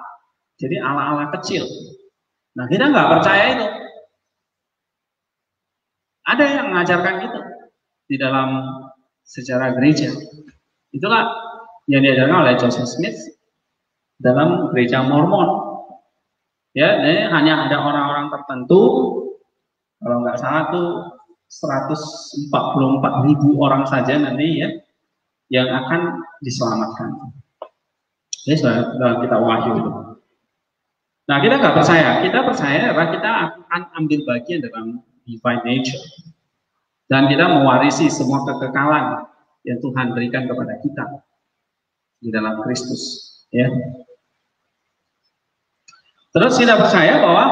jadi Allah-Allah kecil. Nah kita nggak percaya itu. Ada yang mengajarkan itu di dalam sejarah gereja. Itulah yang diajarkan oleh Joseph Smith dalam gereja Mormon. Ya, ini hanya ada orang-orang tertentu, kalau nggak salah tuh 144 ribu orang saja nanti ya, yang akan diselamatkan. Ini sudah kita wahyu itu. Nah kita nggak percaya, kita percaya bahwa kita akan ambil bagian dalam divine nature. Dan kita mewarisi semua kekekalan yang Tuhan berikan kepada kita di dalam Kristus. Ya, Terus kita percaya bahwa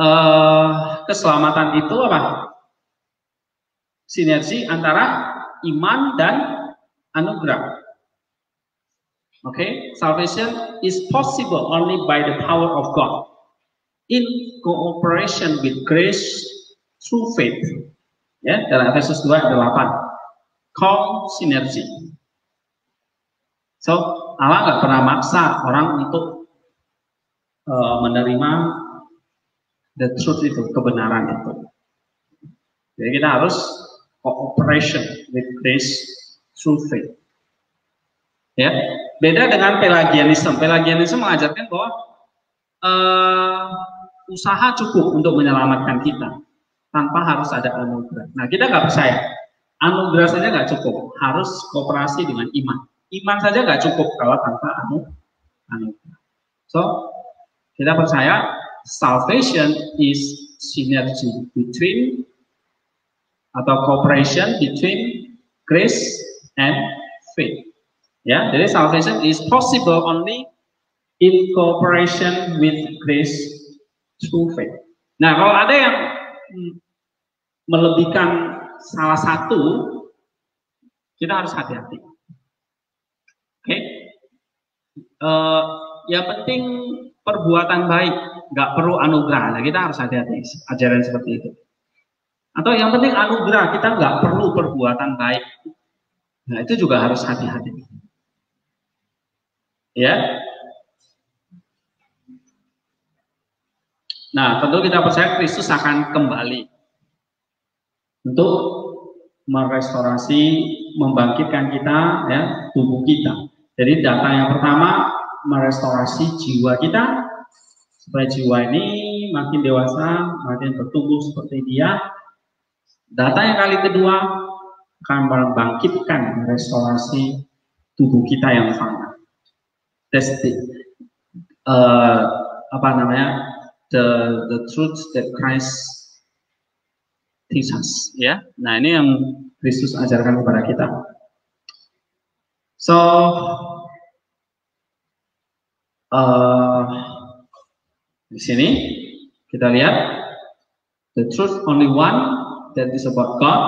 uh, keselamatan itu apa? Sinergi antara iman dan anugerah. Okay? salvation is possible only by the power of God in cooperation with grace through faith. Ya, dalam Efesus 2 ayat 8. Call sinergi. So, Allah nggak pernah maksa orang untuk uh, menerima the truth itu, kebenaran itu. Jadi kita harus cooperation with grace through faith. Ya, beda dengan Pelagianisme. Pelagianisme mengajarkan bahwa uh, usaha cukup untuk menyelamatkan kita tanpa harus ada anugerah. Nah, kita nggak percaya. Anugerah saja nggak cukup, harus kooperasi dengan iman. Iman saja nggak cukup kalau tanpa anu anugerah. So, kita percaya salvation is synergy between atau cooperation between grace and faith. Ya, jadi salvation is possible only in cooperation with grace through faith. Nah, kalau ada yang melebihkan salah satu, kita harus hati-hati. Oke, okay? uh, eh, yang penting perbuatan baik, nggak perlu anugerah. Nah, kita harus hati-hati ajaran seperti itu. Atau yang penting anugerah, kita nggak perlu perbuatan baik. Nah, itu juga harus hati-hati. Ya. Nah, tentu kita percaya Kristus akan kembali untuk merestorasi, membangkitkan kita, ya, tubuh kita. Jadi datang yang pertama merestorasi jiwa kita supaya jiwa ini makin dewasa, makin bertumbuh seperti dia, data yang kali kedua akan membangkitkan restorasi tubuh kita yang fana. The, uh, apa namanya the the truth that Christ teaches ya. Nah ini yang Kristus ajarkan kepada kita. So uh, di sini kita lihat the truth only one that is about God,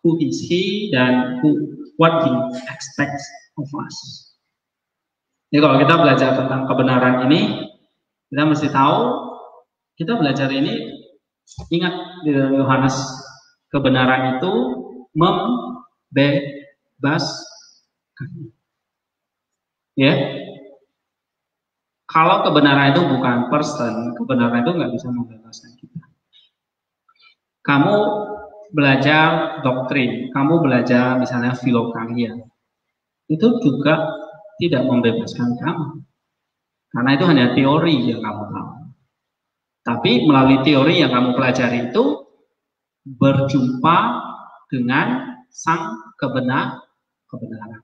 who is He dan who what He expects of us. Jadi kalau kita belajar tentang kebenaran ini, kita mesti tahu kita belajar ini ingat di dalam Yohanes kebenaran itu membebaskan. Ya, kalau kebenaran itu bukan person, kebenaran itu nggak bisa membebaskan kita. Kamu belajar doktrin, kamu belajar misalnya filokalia, itu juga tidak membebaskan kamu. Karena itu hanya teori yang kamu tahu. Tapi melalui teori yang kamu pelajari itu, berjumpa dengan sang kebenar kebenaran.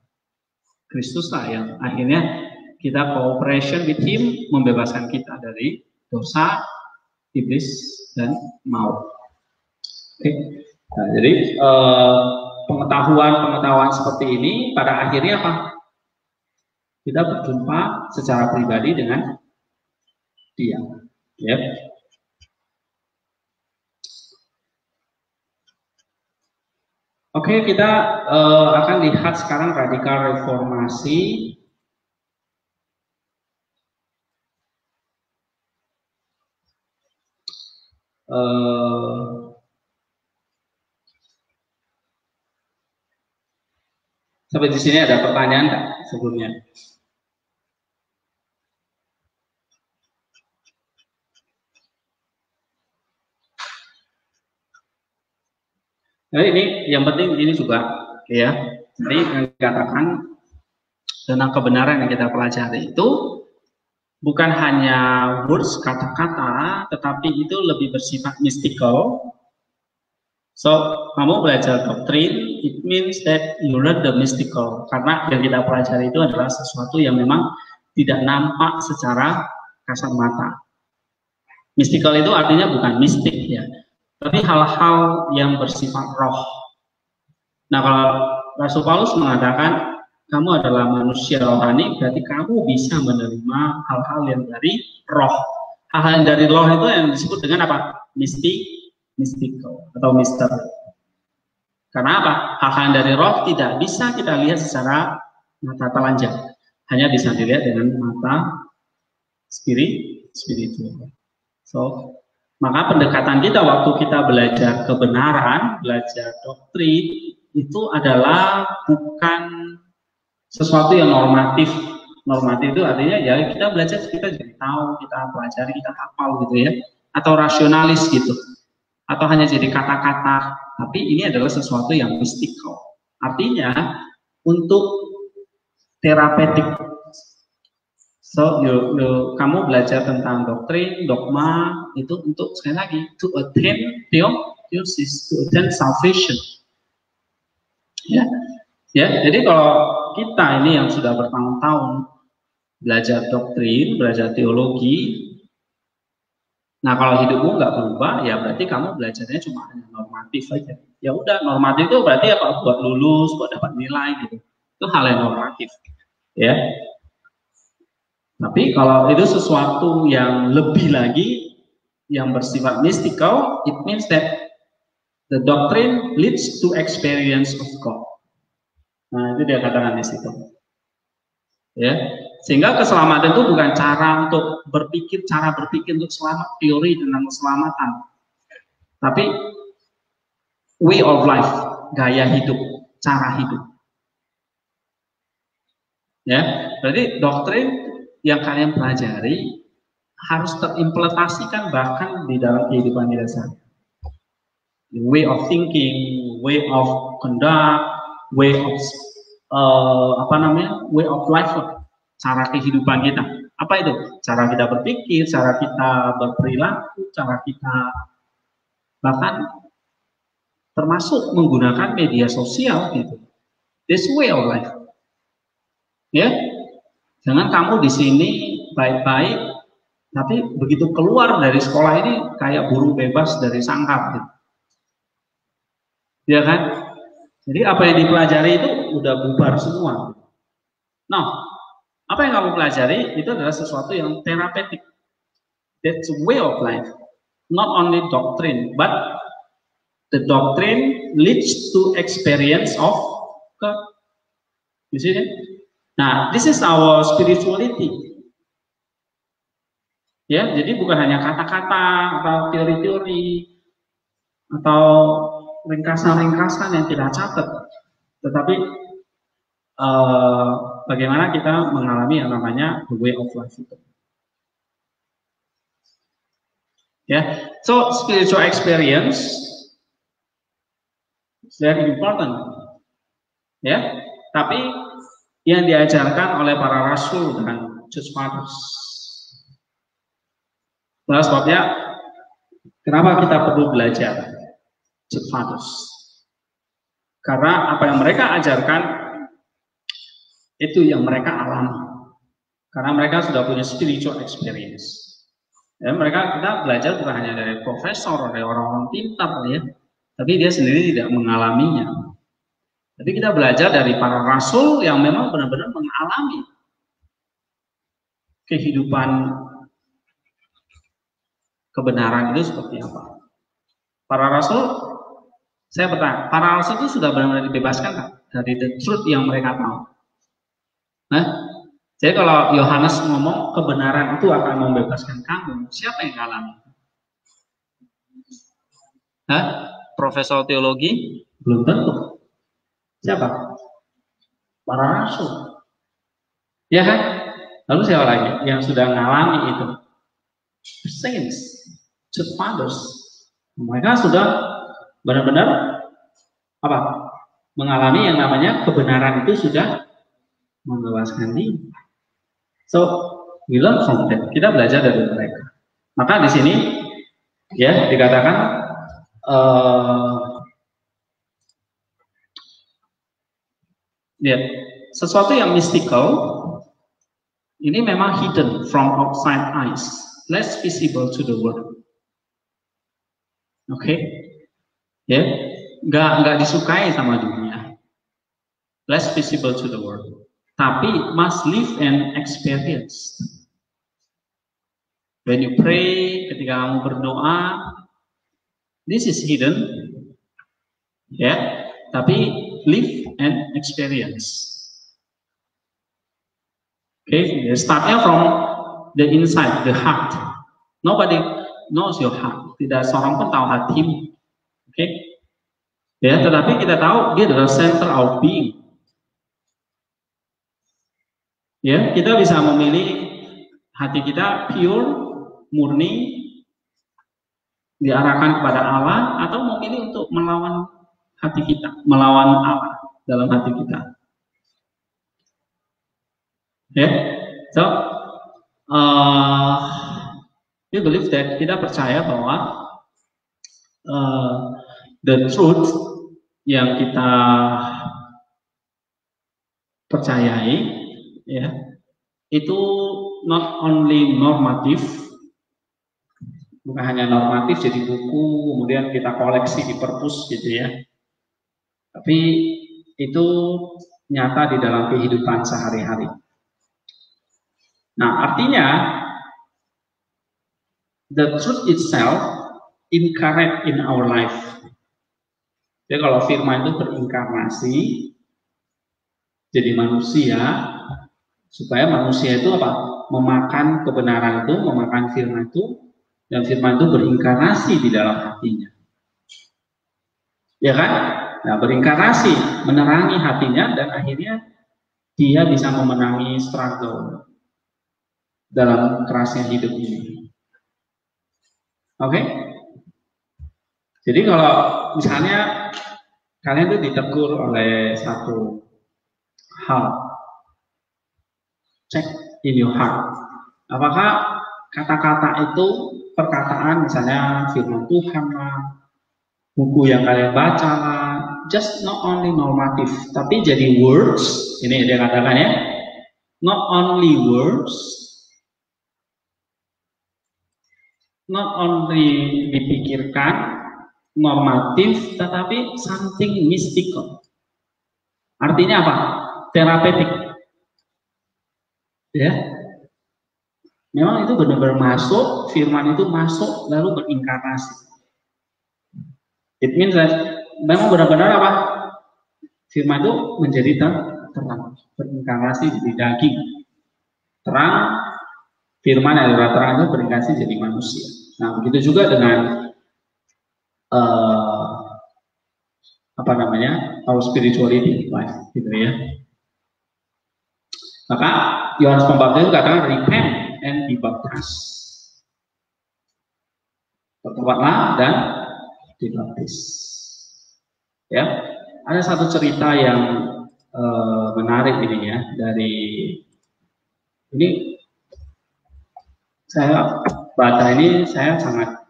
Kristus lah yang akhirnya kita cooperation with him membebaskan kita dari dosa, iblis dan maut. Oke. Okay. Nah, jadi pengetahuan-pengetahuan uh, seperti ini pada akhirnya apa? Kita berjumpa secara pribadi dengan dia. Ya. Oke, kita uh, akan lihat sekarang radikal reformasi Uh, sampai di sini ada pertanyaan tak sebelumnya? Nah, ini yang penting ini juga ya. Jadi yang dikatakan tentang kebenaran yang kita pelajari itu bukan hanya words kata-kata, tetapi itu lebih bersifat mystical. So, kamu belajar doktrin, it means that you learn the mystical. Karena yang kita pelajari itu adalah sesuatu yang memang tidak nampak secara kasat mata. Mystical itu artinya bukan mistik ya, tapi hal-hal yang bersifat roh. Nah, kalau Rasul Paulus mengatakan kamu adalah manusia rohani, berarti kamu bisa menerima hal-hal yang dari roh. Hal-hal yang dari roh itu yang disebut dengan apa? Mistik, mystical atau misteri. Karena apa? Hal-hal yang dari roh tidak bisa kita lihat secara mata telanjang. Hanya bisa dilihat dengan mata spirit, spiritual. So, maka pendekatan kita waktu kita belajar kebenaran, belajar doktrin, itu adalah bukan sesuatu yang normatif. Normatif itu artinya ya kita belajar kita jadi tahu kita pelajari kita hafal gitu ya. Atau rasionalis gitu. Atau hanya jadi kata-kata. Tapi ini adalah sesuatu yang mistikal. Artinya untuk terapeutik so you, you, kamu belajar tentang doktrin dogma itu untuk sekali lagi to attain theosis to attain salvation ya Ya, jadi kalau kita ini yang sudah bertahun-tahun belajar doktrin, belajar teologi, nah kalau hidupmu nggak berubah, ya berarti kamu belajarnya cuma normatif saja. Ya udah, normatif itu berarti apa? Buat lulus, buat dapat nilai gitu. Itu hal yang normatif, ya. Tapi kalau itu sesuatu yang lebih lagi, yang bersifat mystical, it means that the doctrine leads to experience of God. Nah, itu dia katakan di situ. Ya, sehingga keselamatan itu bukan cara untuk berpikir, cara berpikir untuk selamat, teori tentang keselamatan. Tapi way of life, gaya hidup, cara hidup. Ya, berarti doktrin yang kalian pelajari harus terimplementasikan bahkan di dalam kehidupan kita sehari. Way of thinking, way of conduct, way of uh, apa namanya way of life cara kehidupan kita Apa itu? Cara kita berpikir, cara kita berperilaku, cara kita bahkan termasuk menggunakan media sosial gitu. This way of life. Ya, jangan kamu di sini baik-baik, tapi begitu keluar dari sekolah ini kayak burung bebas dari sangkar. Gitu. Ya kan? Jadi apa yang dipelajari itu udah bubar semua. Nah, apa yang kamu pelajari itu adalah sesuatu yang terapeutik. That's way of life. Not only doctrine, but the doctrine leads to experience of. You see that? Nah, this is our spirituality. Ya, jadi bukan hanya kata-kata atau teori-teori atau ringkasan-ringkasan yang tidak catat, tetapi uh, bagaimana kita mengalami yang namanya the way of life itu. Ya, so spiritual experience is very important. Ya, tapi yang diajarkan oleh para rasul dan church fathers. Nah, sebabnya kenapa kita perlu belajar church fathers? Karena apa yang mereka ajarkan itu yang mereka alami. Karena mereka sudah punya spiritual experience. Ya, mereka kita belajar bukan hanya dari profesor, dari orang-orang pintar ya, tapi dia sendiri tidak mengalaminya. Tapi kita belajar dari para rasul yang memang benar-benar mengalami kehidupan kebenaran itu seperti apa. Para rasul, saya bertanya, para rasul itu sudah benar-benar dibebaskan dari the truth yang mereka tahu. Nah, jadi kalau Yohanes ngomong kebenaran itu akan membebaskan kamu, siapa yang ngalami? Profesor teologi? Belum tentu. Siapa? Para rasul. Ya kan? Lalu siapa lagi yang sudah ngalami itu? Saints, church fathers. Mereka sudah benar-benar apa? Mengalami yang namanya kebenaran itu sudah membebaskan diri. So, we learn from them. Kita belajar dari mereka. Maka di sini ya dikatakan uh, ya. Sesuatu yang mystical ini memang hidden from outside eyes, less visible to the world. Oke, okay? ya, nggak nggak disukai sama dunia, less visible to the world. Tapi must live and experience. When you pray, ketika kamu berdoa, this is hidden, ya, yeah, tapi live and experience. Okay, startnya from the inside, the heart. Nobody knows your heart. Tidak seorang pun tahu hatimu. Oke, okay? ya, tetapi kita tahu dia adalah center of being. Ya, kita bisa memilih hati kita pure, murni, diarahkan kepada Allah atau memilih untuk melawan hati kita, melawan Allah dalam hati kita. Ya, so uh, we believe that kita percaya bahwa uh, the truth yang kita percayai ya itu not only normatif bukan hanya normatif jadi buku kemudian kita koleksi di perpus gitu ya tapi itu nyata di dalam kehidupan sehari-hari. Nah artinya the truth itself incarnate in our life. Jadi kalau firman itu berinkarnasi jadi manusia supaya manusia itu apa? Memakan kebenaran itu memakan firman itu dan firman itu berinkarnasi di dalam hatinya. Ya kan nah berinkarnasi menerangi hatinya dan akhirnya dia bisa memenangi struggle dalam kerasnya hidup ini oke okay? jadi kalau misalnya kalian itu ditegur oleh satu hal check in your heart. Apakah kata-kata itu perkataan misalnya firman Tuhan lah, buku yang kalian baca just not only normatif, tapi jadi words, ini dia katakan ya, not only words, not only dipikirkan, normatif, tetapi something mystical. Artinya apa? Terapeutik. Ya. Memang itu benar-benar masuk, firman itu masuk lalu berinkarnasi. It means that memang benar-benar apa? Firman itu menjadi terang, berinkarnasi jadi daging. Terang, firman adalah terang itu berinkarnasi jadi manusia. Nah, begitu juga dengan uh, apa namanya our spirituality life gitu ya. Maka Yohanes Pembaptis katakan repent and be baptized. Bertobatlah dan dibaptis. Ya, ada satu cerita yang uh, menarik ini ya dari ini saya baca ini saya sangat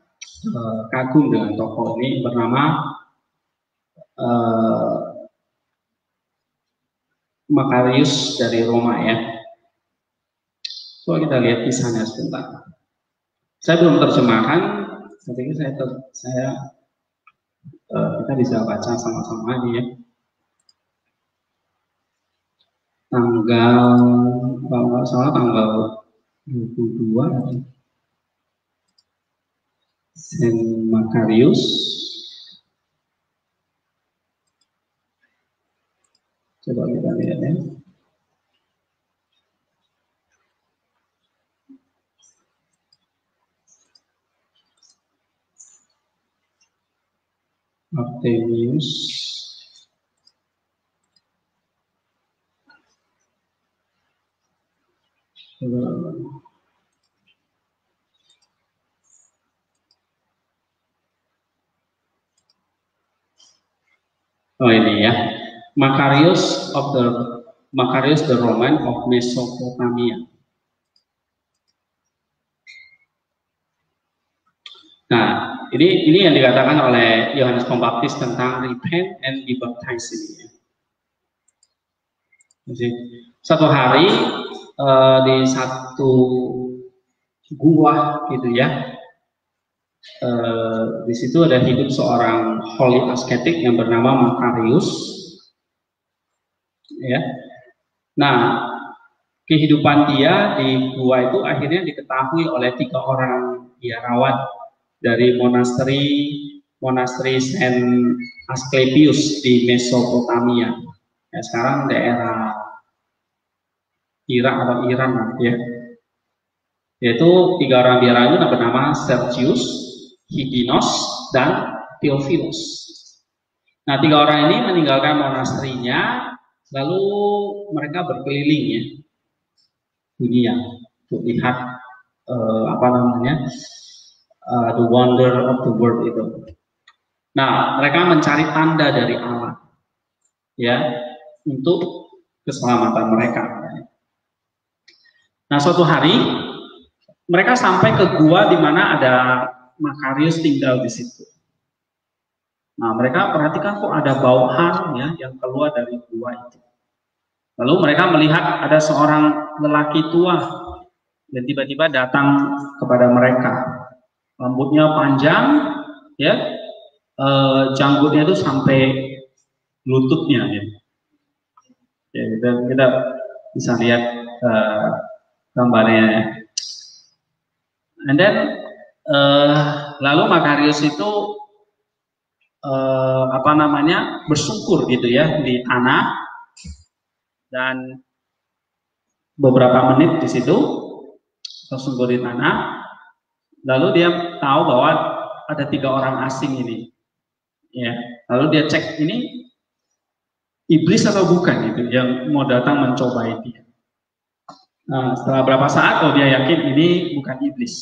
uh, kagum dengan tokoh ini bernama uh, Makarius dari Roma ya. Coba kita lihat kisahnya sebentar. Saya belum terjemahkan, tapi saya ter, saya uh, kita bisa baca sama-sama ini ya. Tanggal kalau salah tanggal 22 Saint Makarius coba kita lihat ya Coba Oh ini ya. Macarius of the Macarius the Roman of Mesopotamia. Nah, ini ini yang dikatakan oleh Yohanes Pembaptis tentang repent and be baptized. Ya. Satu hari uh, di satu gua gitu ya, Eh, di situ ada hidup seorang holy ascetic yang bernama Macarius. Ya. Nah, kehidupan dia di gua itu akhirnya diketahui oleh tiga orang biarawan dari monasteri monasteri Saint Asclepius di Mesopotamia. Ya, sekarang daerah Irak atau Iran ya. Yaitu tiga orang biarawan itu bernama Sergius, Higinos, dan Theophilus. Nah, tiga orang ini meninggalkan monasterinya, lalu mereka berkeliling ya dunia untuk lihat uh, apa namanya uh, the wonder of the world itu. Nah, mereka mencari tanda dari Allah ya untuk keselamatan mereka. Nah, suatu hari mereka sampai ke gua di mana ada Makarius tinggal di situ. Nah, mereka perhatikan kok ada bau harum ya yang keluar dari gua itu. Lalu mereka melihat ada seorang lelaki tua dan tiba-tiba datang kepada mereka. Rambutnya panjang, ya, e, janggutnya itu sampai lututnya. Ya. ya kita, kita bisa lihat e, gambarnya. Ya. And then Uh, lalu Makarius itu uh, apa namanya bersyukur gitu ya di tanah dan beberapa menit di situ bersyukur di tanah lalu dia tahu bahwa ada tiga orang asing ini. Ya lalu dia cek ini iblis atau bukan gitu yang mau datang mencobai dia. Nah setelah berapa saat oh dia yakin ini bukan iblis.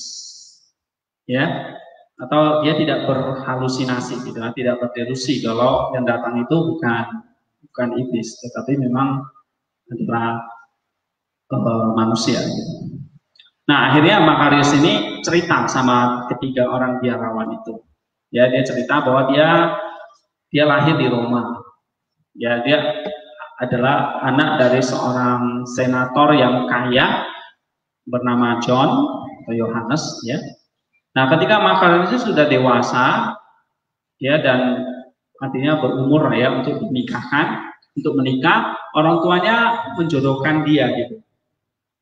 Ya atau dia tidak berhalusinasi gitu tidak berdelusi kalau yang datang itu bukan bukan iblis tetapi memang adalah uh, manusia gitu. Nah, akhirnya Makarius ini cerita sama ketiga orang biarawan itu. Ya, dia cerita bahwa dia dia lahir di Roma. Ya, dia adalah anak dari seorang senator yang kaya bernama John atau Yohanes ya. Nah, ketika Makarius itu sudah dewasa ya dan artinya berumur ya untuk dinikahkan, untuk menikah, orang tuanya menjodohkan dia gitu.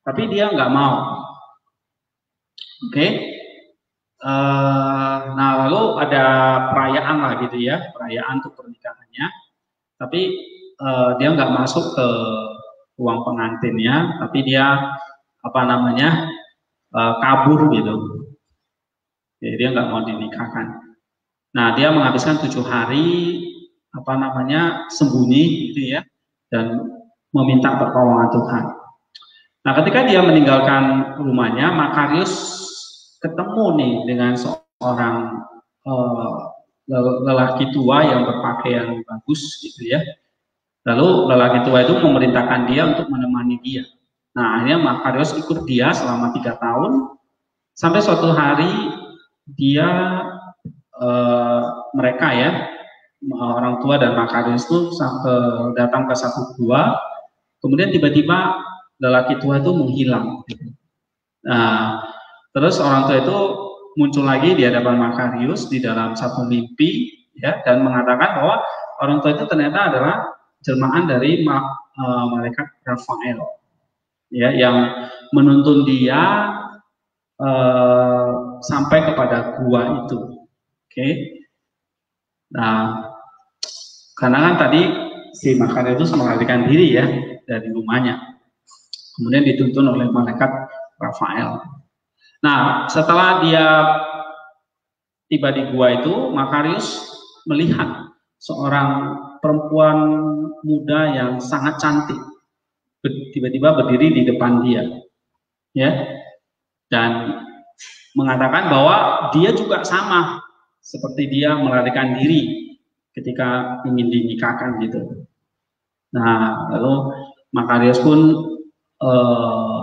Tapi dia nggak mau Oke. Okay. Uh, eh, nah lalu ada perayaan lah gitu ya, perayaan untuk pernikahannya. Tapi uh, dia nggak masuk ke ruang pengantinnya, tapi dia apa namanya uh, kabur gitu. Jadi dia nggak mau dinikahkan. Nah dia menghabiskan tujuh hari apa namanya sembunyi gitu ya dan meminta pertolongan Tuhan. Nah ketika dia meninggalkan rumahnya, Makarius ketemu nih dengan seorang uh, lelaki tua yang berpakaian bagus gitu ya. Lalu lelaki tua itu memerintahkan dia untuk menemani dia. Nah akhirnya Makarios ikut dia selama tiga tahun sampai suatu hari dia uh, mereka ya orang tua dan Makarios itu datang ke satu gua, kemudian tiba-tiba lelaki tua itu menghilang. Nah Terus orang tua itu muncul lagi di hadapan Makarius di dalam satu mimpi ya dan mengatakan bahwa orang tua itu ternyata adalah jelmaan dari ma uh, malaikat Rafael ya yang menuntun dia uh, sampai kepada gua itu. Oke. Okay? Nah, karena kan tadi si Makarius melarikan diri ya dari rumahnya. Kemudian dituntun oleh malaikat Rafael. Nah, setelah dia tiba di gua itu, Makarius melihat seorang perempuan muda yang sangat cantik tiba-tiba berdiri di depan dia ya. Dan mengatakan bahwa dia juga sama seperti dia melarikan diri ketika ingin dinikahkan gitu. Nah lalu Makarius pun eh,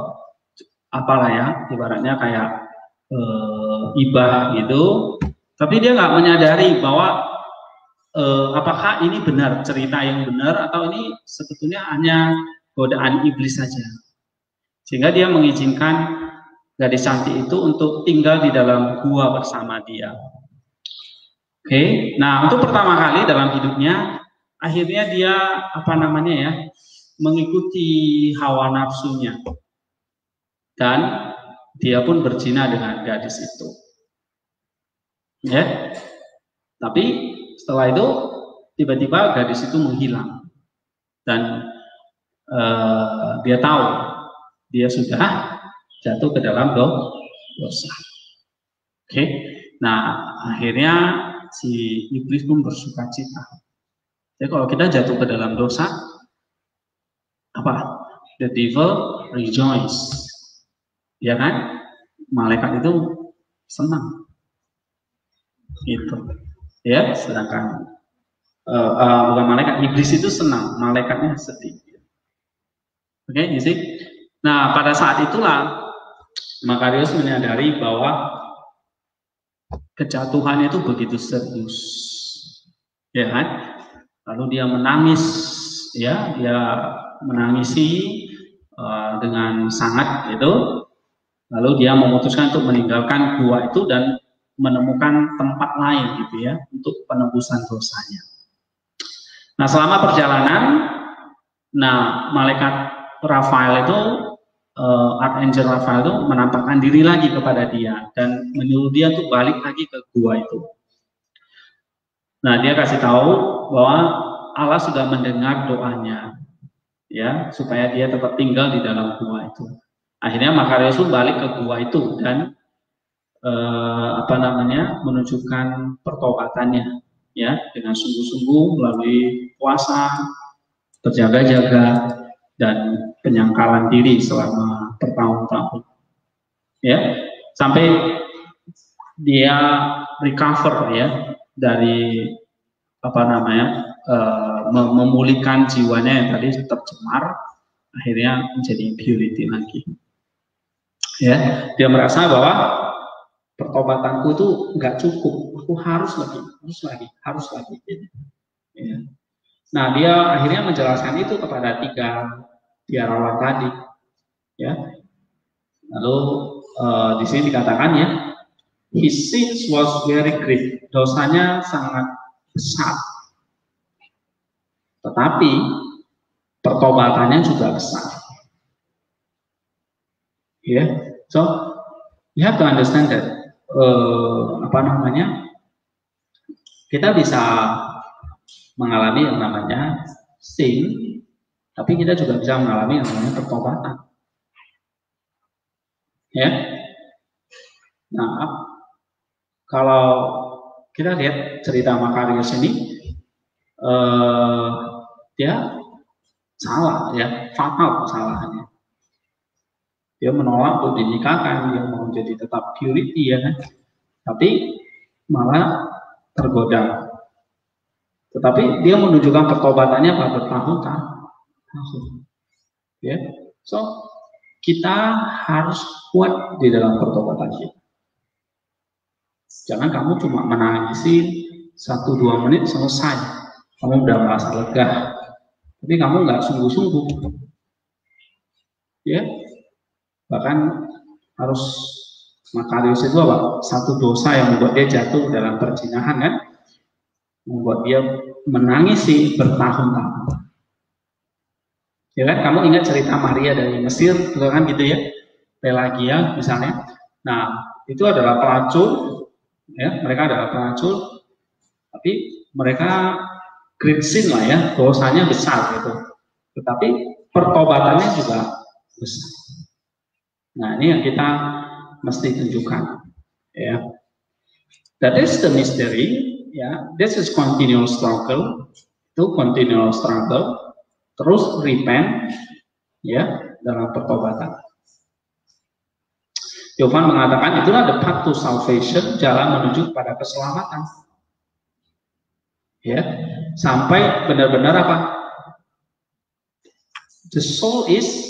apalah ya ibaratnya kayak e, ibah gitu. Tapi dia nggak menyadari bahwa e, apakah ini benar cerita yang benar atau ini sebetulnya hanya godaan iblis saja. Sehingga dia mengizinkan gadis cantik itu untuk tinggal di dalam gua bersama dia. Oke okay. nah untuk pertama kali dalam hidupnya akhirnya dia apa namanya ya mengikuti hawa nafsunya dan dia pun berzina dengan gadis itu. Ya. Tapi setelah itu tiba-tiba gadis itu menghilang dan uh, dia tahu dia sudah jatuh ke dalam dosa. Oke. Nah, akhirnya si iblis pun bersuka cita. Jadi kalau kita jatuh ke dalam dosa apa? The devil rejoice ya kan? Malaikat itu senang, gitu. Ya, sedangkan uh, uh, bukan malaikat, iblis itu senang, malaikatnya sedih. Oke, okay, see? Nah, pada saat itulah Makarius menyadari bahwa kejatuhan itu begitu serius, ya kan? Lalu dia menangis, ya, dia menangisi uh, dengan sangat itu Lalu dia memutuskan untuk meninggalkan gua itu dan menemukan tempat lain gitu ya untuk penebusan dosanya. Nah selama perjalanan, nah malaikat Rafael itu uh, Archangel Rafael itu menampakkan diri lagi kepada dia dan menyuruh dia untuk balik lagi ke gua itu. Nah dia kasih tahu bahwa Allah sudah mendengar doanya ya supaya dia tetap tinggal di dalam gua itu. Akhirnya Makarius pun balik ke gua itu dan eh, apa namanya menunjukkan pertobatannya ya dengan sungguh-sungguh melalui puasa, berjaga-jaga dan penyangkalan diri selama bertahun-tahun. Ya, sampai dia recover ya dari apa namanya uh, memulihkan jiwanya yang tadi tercemar akhirnya menjadi purity lagi. Ya, dia merasa bahwa pertobatanku itu nggak cukup, aku harus lagi, harus lagi, harus lagi. Ya. Nah, dia akhirnya menjelaskan itu kepada tiga biarawan tadi. Ya. Lalu uh, di sini dikatakan ya, his sins was very great. Dosanya sangat besar. Tetapi pertobatannya juga besar. Ya. So you have to understand that uh, apa namanya kita bisa mengalami yang namanya sin, tapi kita juga bisa mengalami yang namanya pertobatan. Ya, nah kalau kita lihat cerita Makarius ini, uh, dia salah ya, fatal kesalahannya. Dia menolak untuk dinikahkan, dia mau jadi tetap purity ya kan. Tapi malah tergoda. Tetapi dia menunjukkan pertobatannya pada bertahun-tahun. Ya, so kita harus kuat di dalam pertobatan kita. Jangan kamu cuma menangisi satu dua menit selesai, kamu udah merasa lega, tapi kamu nggak sungguh-sungguh. Ya, bahkan harus Makarius itu apa? Satu dosa yang membuat dia jatuh dalam perjinahan kan, membuat dia menangisi bertahun-tahun. Ya kan, kamu ingat cerita Maria dari Mesir, kan gitu ya, Pelagia misalnya. Nah, itu adalah pelacur, ya, mereka adalah pelacur, tapi mereka great sin lah ya, dosanya besar gitu. Tetapi pertobatannya juga besar. Nah, ini yang kita mesti tunjukkan. Ya. That is the mystery. Ya, this is continual struggle. Itu continual struggle. Terus repent, ya, dalam pertobatan. Yohan mengatakan itulah the path to salvation, jalan menuju pada keselamatan. Ya, sampai benar-benar apa? The soul is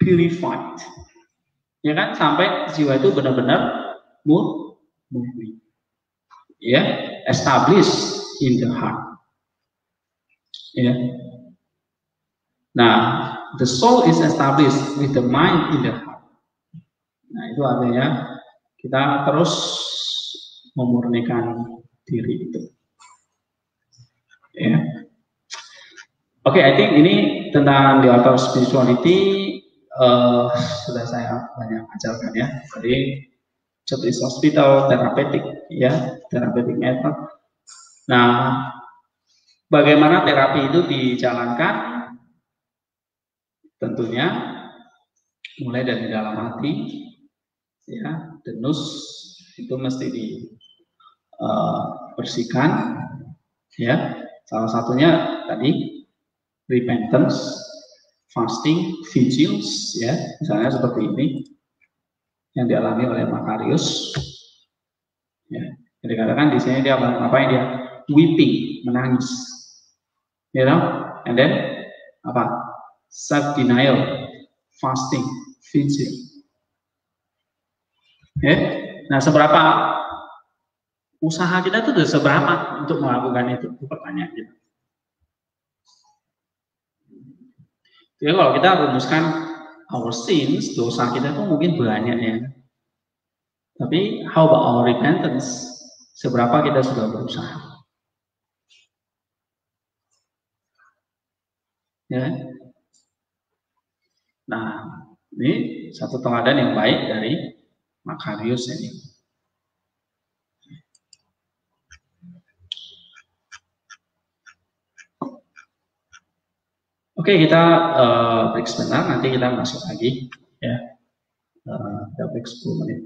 purified. Ya kan sampai jiwa itu benar-benar murni. Ya, established in the heart. Ya. Nah, the soul is established with the mind in the heart. Nah, itu artinya kita terus memurnikan diri itu. Ya. Oke, okay, I think ini tentang the altar spirituality uh, sudah saya banyak ajarkan ya dari Jewish Hospital terapeutik ya terapeutik method. Nah, bagaimana terapi itu dijalankan? Tentunya mulai dari dalam hati, ya denus itu mesti dibersihkan, eh, uh, ya salah satunya tadi repentance fasting, vigils, ya, misalnya seperti ini yang dialami oleh Makarius. Ya, jadi katakan di sini dia apa, apa yang dia weeping, menangis, you know, and then apa self denial, fasting, vigil. Ya, nah seberapa usaha kita itu seberapa untuk melakukan itu? Itu pertanyaan kita. Jadi kalau kita rumuskan our sins, dosa kita itu mungkin banyak ya. Tapi how about our repentance? Seberapa kita sudah berusaha? Ya. Nah, ini satu teladan yang baik dari Makarius ini. Oke, kita uh, break sebentar, nanti kita masuk lagi ya. Uh, kita break 10 menit.